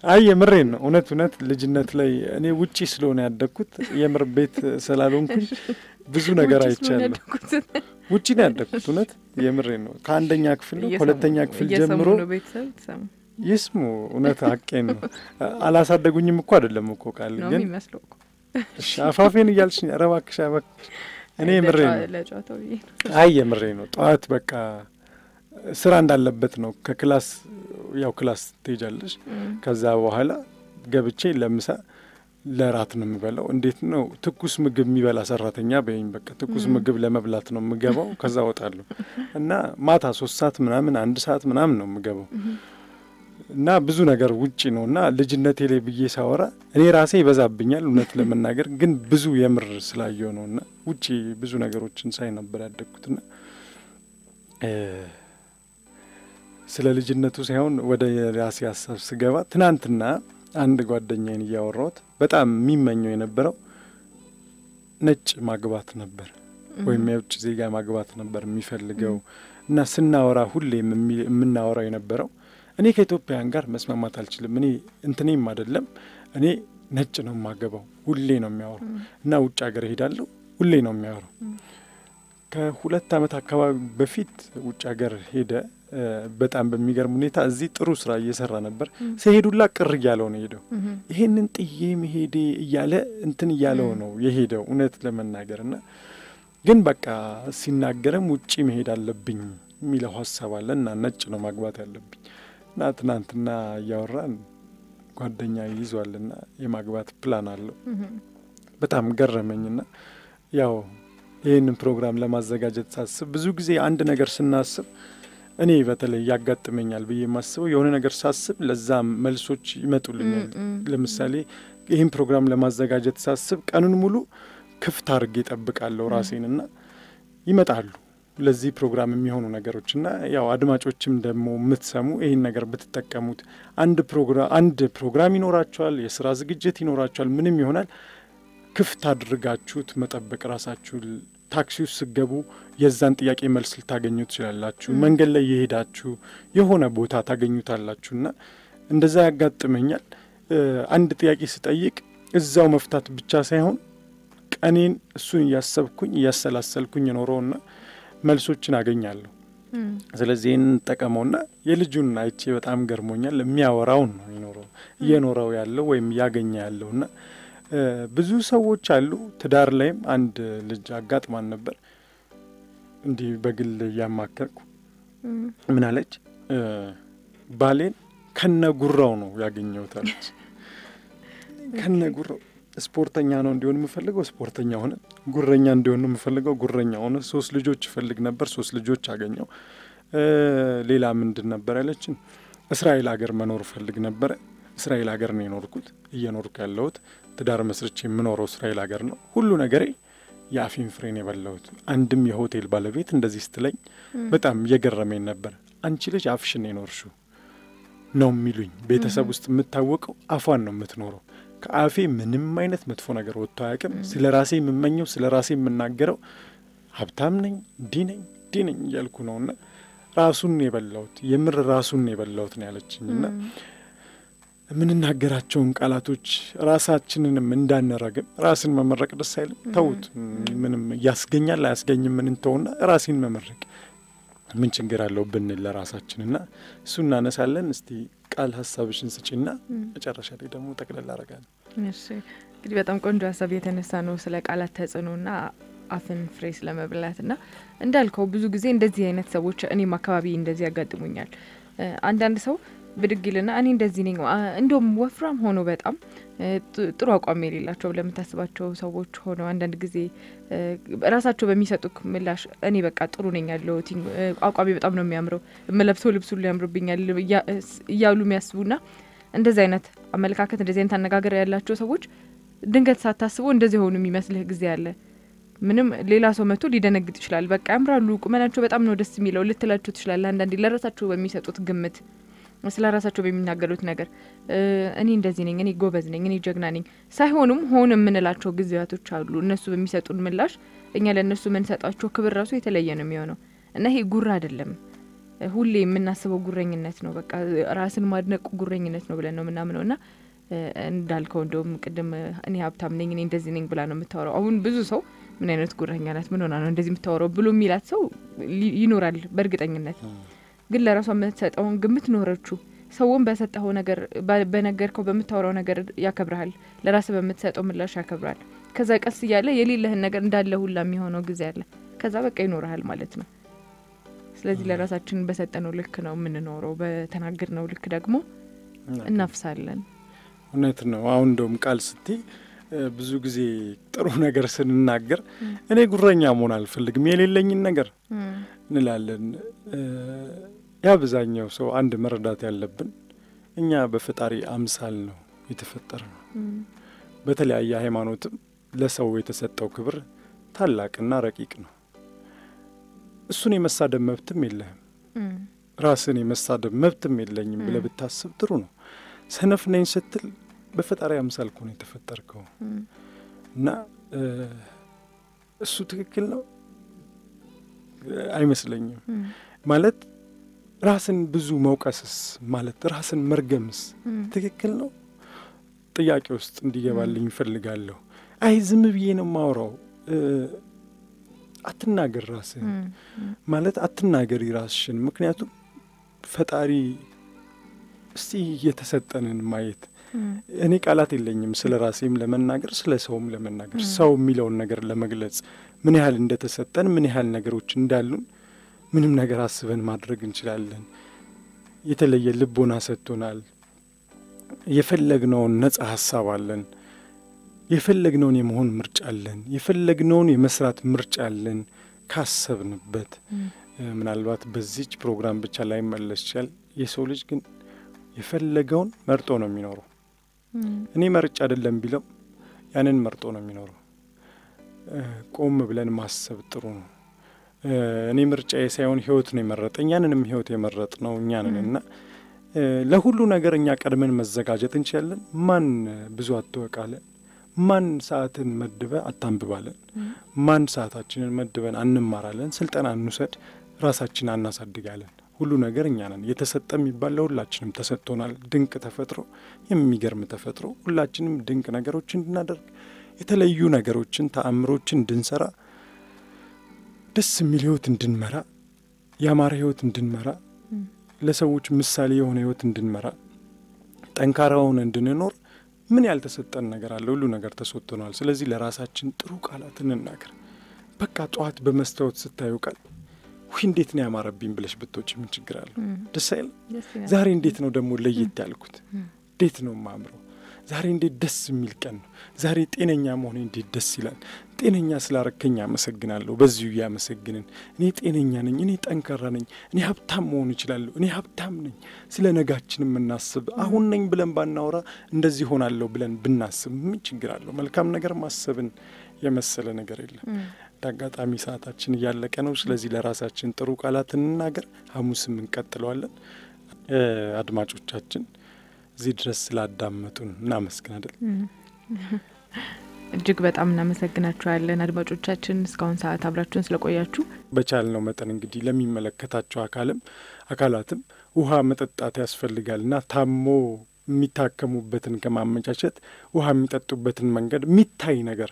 አይ የምሬን ነው። እውነት እውነት ልጅነት ላይ እኔ ውጪ ስለሆነ ያደግኩት የምር ቤት ስላልሆንኩኝ ብዙ ነገር አይቻለሁ። ውጪ ነው ያደግኩት። እውነት የምሬን ነው። ከአንደኛ ክፍል ነው ከሁለተኛ ክፍል ጀምሮ ይስሙ። እውነት ሀቄን ነው። አላሳደጉኝም እኮ አይደለም እኮ ቃል ግን አፋፌን እያልሽ እባክሽ እኔ የምሬ ነው። አይ የምሬ ነው። ጠዋት በቃ ስራ እንዳለበት ነው። ከ class ያው class ትሄጃለሽ። ከዛ በኋላ ገብቼ ለምሳ ለራት ነው የምበላው። እንዴት ነው ትኩስ ምግብ የሚበላ ሰራተኛ በይኝ። በቃ ትኩስ ምግብ ለመብላት ነው የምገባው። ከዛ ወጣለሁ እና ማታ ሶስት ሰዓት ምናምን አንድ ሰዓት ምናምን ነው የምገባው እና ብዙ ነገር ውጪ ነው እና ልጅነቴ ላይ ብዬ ሳወራ እኔ ራሴ ይበዛብኛል እውነት ለመናገር ግን ብዙ የምር ስላየው ነው እና ውጪ ብዙ ነገሮችን ሳይ ነበር ያደግኩትና ስለ ልጅነቱ ሳይሆን ወደ ራሴ ሀሳብ ስገባ ትናንትና አንድ ጓደኛዬን እያወራሁት በጣም የሚመኘው የነበረው ነጭ ማግባት ነበር ወይም የውጭ ዜጋ ማግባት ነበር የሚፈልገው እና ስናወራ ሁሌም የምናወራው የነበረው እኔ ከኢትዮጵያውያን ጋር መስማማት አልችልም፣ እኔ እንትኔም አይደለም፣ እኔ ነጭ ነው የማገባው ሁሌ ነው የሚያወራው እና ውጭ ሀገር እሄዳለሁ ሁሌ ነው የሚያወራው። ከሁለት ዓመት አካባቢ በፊት ውጭ ሀገር ሄደ። በጣም በሚገርም ሁኔታ እዚህ ጥሩ ስራ እየሰራ ነበር። ሲሄዱላ ቅር እያለው ነው ሄደው ይሄንን ጥዬ መሄዴ እያለ እንትን እያለው ነው የሄደው እውነት ለመናገር። እና ግን በቃ ሲናገርም ውጪ መሄድ አለብኝ የሚለው ሀሳብ አለ። እና ነጭ ነው ማግባት ያለብኝ። እና ትናንትና እያወራን ጓደኛ ይዟልና የማግባት ፕላን አለው። በጣም ገረመኝና ያው ይህንን ፕሮግራም ለማዘጋጀት ሳስብ ብዙ ጊዜ አንድ ነገር ስናስብ እኔ በተለይ ያጋጥመኛል ብዬ የማስበው የሆነ ነገር ሳስብ ለዛ መልሶች ይመጡልኛል። ለምሳሌ ይህን ፕሮግራም ለማዘጋጀት ሳስብ ቀኑን ሙሉ ክፍት አድርጌ እጠብቃለሁ ራሴንና ይመጣሉ ለዚህ ፕሮግራም የሚሆኑ ነገሮች እና ያው አድማጮችም ደግሞ የምትሰሙ ይህን ነገር ብትጠቀሙት አንድ ፕሮግራም አንድ ፕሮግራም ይኖራቸዋል፣ የስራ ዝግጅት ይኖራቸዋል፣ ምንም ይሆናል ክፍት አድርጋችሁት መጠበቅ ራሳችሁ ታክሲ ውስጥ ስገቡ የዛን ጥያቄ መልስ ልታገኙ ትችላላችሁ። መንገድ ላይ የሄዳችሁ የሆነ ቦታ ታገኙታላችሁ እና እንደዛ ያጋጥመኛል። አንድ ጥያቄ ስጠይቅ እዛው መፍታት ብቻ ሳይሆን ቀኔን እሱን እያሰብኩኝ እያሰላሰልኩኝ ኖረውና መልሶችን አገኛለሁ። ስለዚህ ይህን እንጠቀመውና የልጁን አይቼ በጣም ገርሞኛል። የሚያወራውን ነው ይኖረው እየኖረው ያለው ወይም እያገኘ ያለውና ብዙ ሰዎች አሉ። ትዳር ላይም አንድ ልጅ አጋጥማን ነበር። እንዲህ በግል እያማከርኩ ምን አለች፣ ባሌን ከነ ጉራው ነው ያገኘሁት አለች። ከነ ጉራው ስፖርተኛ ነው እንዲሆን የምፈልገው ስፖርተኛ ሆነ፣ ጉረኛ እንዲሆን የምፈልገው ጉረኛ ሆነ። ሶስት ልጆች ይፈልግ ነበር፣ ሶስት ልጆች አገኘው። ሌላ ምንድን ነበር ያለችን? እስራኤል ሀገር መኖር እፈልግ ነበረ። እስራኤል ሀገር ነው የኖርኩት፣ እየኖርኩ ያለሁት ትዳር መስርቼ የምኖረው እስራኤል ሀገር ነው። ሁሉ ነገሬ የአፌን ፍሬን የበላሁት። አንድም የሆቴል ባለቤት እንደዚህ ስትለኝ በጣም እየገረመኝ ነበር። አንቺ ልጅ አፍሽን የኖርሽው ነው የሚሉኝ። ቤተሰብ ውስጥ የምታወቀው አፏን ነው የምትኖረው። ከአፌ ምንም አይነት መጥፎ ነገር ወጥቶ አያውቅም። ስለ ራሴ የምመኘው ስለ ራሴ የምናገረው ሀብታም ነኝ፣ እንዲህ ነኝ፣ እንዲህ ነኝ እያልኩ ነው እና ራሱን የበላሁት የምር ራሱን የበላሁት ነው ያለችኝ እና የምንናገራቸውን ቃላቶች ራሳችንንም እንዳንረግም ራስን መመረቅ ደስ አይልም። ተዉት፣ ምንም ያስገኛል አያስገኝም ምን እንተውና ራሴን መመረቅ ምን ችግር አለው ብንል ለራሳችን እና እሱ እናነሳለን። እስቲ ቃል ሀሳብሽን ስጪና መጨረሻ ላይ ደግሞ ጠቅለል አረጋለን። እሺ እንግዲህ በጣም ቆንጆ ሀሳብ የተነሳ ነው ስለ ቃላት ተጽዕኖና አፍን ፍሬ ስለመብላት ና እንዳልከው ብዙ ጊዜ እንደዚህ አይነት ሰዎች እኔም አካባቢ እንደዚህ ያጋጥሙኛል። አንዳንድ ሰው ብድግ ይልና እኔ እንደዚህ ነኝ፣ እንዲሁም ወፍራም ሆኖ በጣም ጥሩ አቋም የሌላቸው ለምታስባቸው ሰዎች ሆነው አንዳንድ ጊዜ ራሳቸው በሚሰጡክ ምላሽ እኔ በቃ ጥሩ ነኝ ያለሁት አቋሜ በጣም ነው የሚያምረው፣ የምለብሰው ልብሱ ሊያምርብኛል እያሉ የሚያስቡና እንደዚህ አይነት አመለካከት እንደዚህ አይነት አነጋገር ያላቸው ሰዎች ድንገት ሳታስበው እንደዚህ ሆኑ የሚመስልህ ጊዜ አለ። ምንም ሌላ ሰው መጥቶ ሊደነግጥ ይችላል። በቃ ያምራሉ፣ ቁመናቸው በጣም ነው ደስ የሚለው ልትላቸው ትችላለህ። አንዳንዴ ለራሳቸው በሚሰጡት ግምት ስለ ራሳቸው በሚናገሩት ነገር እኔ እንደዚህ ነኝ፣ እኔ ጎበዝ ነኝ፣ እኔ ጀግና ነኝ ሳይሆኑም ሆን የምንላቸው ጊዜያቶች አሉ። እነሱ በሚሰጡን ምላሽ እኛ ለእነሱ የምንሰጣቸው ክብር ራሱ የተለየ ነው የሚሆነው እና ይሄ ጉራ አይደለም። ሁሌ የምናስበው ጉረኝነት ነው። በቃ ራስን ማድነቁ ጉረኝነት ነው ብለን ነው የምናምነው እና እንዳልከው እንደውም ቅድም እኔ ሀብታም ነኝ፣ እኔ እንደዚህ ነኝ ብላ ነው የምታወራው። አሁን ብዙ ሰው ምን አይነት ጉረኛ ናት፣ ምን ሆና ነው እንደዚህ የምታወራው ብሎ የሚላት ሰው ይኖራል በእርግጠኝነት ግን ለራሷ የምትሰጠውን ግምት ኖረችው። ሰውን በሰጠኸው ነገር በነገርከው በምታወራው ነገር ያከብረሃል። ለራስ በምትሰጠው ምላሽ ያከብራል። ከዛ ቀስ እያለ የሌለህን ነገር እንዳለ ሁላ የሚሆነው ጊዜ አለ። ከዛ በቃ ይኖርሃል ማለት ነው። ስለዚህ ለራሳችን በሰጠነው ልክ ነው የምንኖረው፣ በተናገርነው ልክ ደግሞ እናፍሳለን። እውነት ነው። አሁን እንደውም ቃል ስትይ ብዙ ጊዜ ጥሩ ነገር ስንናገር እኔ ጉረኛ መሆን አልፈልግም የሌለኝን ነገር እንላለን። የአብዛኛው ሰው አንድ መረዳት ያለብን እኛ በፈጣሪ አምሳል ነው የተፈጠረ ነው። በተለያየ ሃይማኖትም ለሰው የተሰጠው ክብር ታላቅና ረቂቅ ነው። እሱን የመሳደብ መብትም የለህም። ራስን የመሳደብ መብትም የለኝም ብለህ ብታስብ ጥሩ ነው። ሰነፍ ነኝ ስትል በፈጣሪ አምሳል እኮ ነው የተፈጠርከው እና እሱ ትክክል ነው አይመስለኝም። ማለት ራስን ብዙ መውቀስስ ማለት ራስን መርገምስ ትክክል ነው? ጥያቄ ውስጥ እንዲገባልኝ ይፈልጋለሁ። አይ ዝም ብዬ ነው የማውራው። አትናገር ራስህን ማለት አትናገሪ ራስሽን። ምክንያቱም ፈጣሪ እስቲ የተሰጠንን ማየት እኔ ቃላት የለኝም ስለ ራሴም ለመናገር ስለ ሰውም ለመናገር ሰው የሚለውን ነገር ለመግለጽ ምን ያህል እንደተሰጠን ምን ያህል ነገሮች እንዳሉን ምንም ነገር አስበን ማድረግ እንችላለን። የተለየ ልቦና ሰጥቶናል። የፈለግነውን ነጻ ሀሳብ አለን። የፈለግነውን የመሆን ምርጫ አለን። የፈለግነውን የመስራት ምርጫ አለን ካሰብንበት። ምናልባት በዚች ፕሮግራም ብቻ ላይ መለስ ይችላል። የሰው ልጅ ግን የፈለገውን መርጦ ነው የሚኖረው። እኔ መርጫ አይደለም ቢለው ያንን መርጦ ነው የሚኖረው። ቆም ብለን ማሰብ ጥሩ ነው። እኔ ምርጫዬ ሳይሆን ህይወት ነው የመረጠኝ። ያንንም ህይወት የመረጥ ነው እኛንን እና ለሁሉ ነገር እኛ ቀድመን መዘጋጀት እንችላለን። ማን ብዙ አትወቃለን? ማን ሰዓትን መድበ አታንብባለን? ማን ሰዓታችንን መድበን አንማራለን? ስልጠና እንውሰድ፣ ራሳችን አናሳድጋለን? ሁሉ ነገር እኛ ነን። የተሰጠ የሚባል ለሁላችንም ተሰጥቶናል። ድንቅ ተፈጥሮ፣ የሚገርም ተፈጥሮ፣ ሁላችንም ድንቅ ነገሮችን እንድናደርግ የተለዩ ነገሮችን ተአምሮችን እንድንሰራ ደስ የሚል ህይወት እንድንመራ ያማረ ህይወት እንድንመራ ለሰዎች ምሳሌ የሆነ ህይወት እንድንመራ ጠንካራ ሆነ እንድንኖር ምን ያልተሰጠን ነገር አለ? ሁሉ ነገር ተሰጥቶናል። ስለዚህ ለራሳችን ጥሩ ቃላት እንናገር። በቃ ጠዋት በመስታወት ስታዩ ቃል ውይ እንዴት ነው ያማረብኝ ብለሽ ብትወጪ ምን ችግር አለው? ደስ አይልም? ዛሬ እንዴት ነው ደግሞ ለየት ያልኩት? እንዴት ነው የማምረው? ዛሬ እንዴት ደስ የሚል ቀን ነው። ዛሬ ጤነኛ መሆኔ እንዴት ደስ ይላል። ጤነኛ ስላረከኝ አመሰግናለሁ። በዚሁ እያመሰግንን እኔ ጤነኛ ነኝ፣ እኔ ጠንካራ ነኝ፣ እኔ ሀብታም መሆን እችላለሁ፣ እኔ ሀብታም ነኝ። ስለ ነጋችን የምናስብ አሁን ነኝ ብለን ባናወራ እንደዚህ ሆናለሁ ብለን ብናስብ ምን ችግር አለው? መልካም ነገር ማሰብን የመሰለ ነገር የለም። እንደ አጋጣሚ ሰዓታችን እያለቀ ነው። ስለዚህ ለራሳችን ጥሩ ቃላት እንናገር። ሐሙስም እንቀጥለዋለን። አድማጮቻችን እዚህ ድረስ ስላዳመጡን እናመስግናለን። እጅግ በጣም እናመሰግናችኋለን። አድማጮቻችን እስካሁን ሰዓት አብራችሁን ስለቆያችሁ በቻልነው መጠን እንግዲህ ለሚመለከታቸው አካልም አካላትም ውሃ መጠጣት ያስፈልጋልና ታሞ የሚታከሙበትን ከማመቻቸት ውሃ የሚጠጡበትን መንገድ የሚታይ ነገር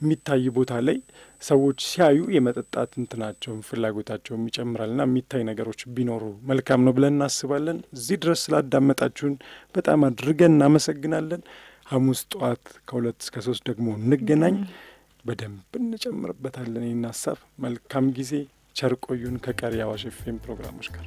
የሚታይ ቦታ ላይ ሰዎች ሲያዩ የመጠጣት እንትናቸውን ፍላጎታቸውም ይጨምራልና የሚታይ ነገሮች ቢኖሩ መልካም ነው ብለን እናስባለን። እዚህ ድረስ ስላዳመጣችሁን በጣም አድርገን እናመሰግናለን። ሐሙስ ጠዋት ከሁለት እስከ ሶስት ደግሞ እንገናኝ። በደንብ እንጨምርበታለን ይህን ሀሳብ። መልካም ጊዜ፣ ቸር ቆዩን ከቀሪ አዋሽ ኤፍ ኤም ፕሮግራሞች ጋር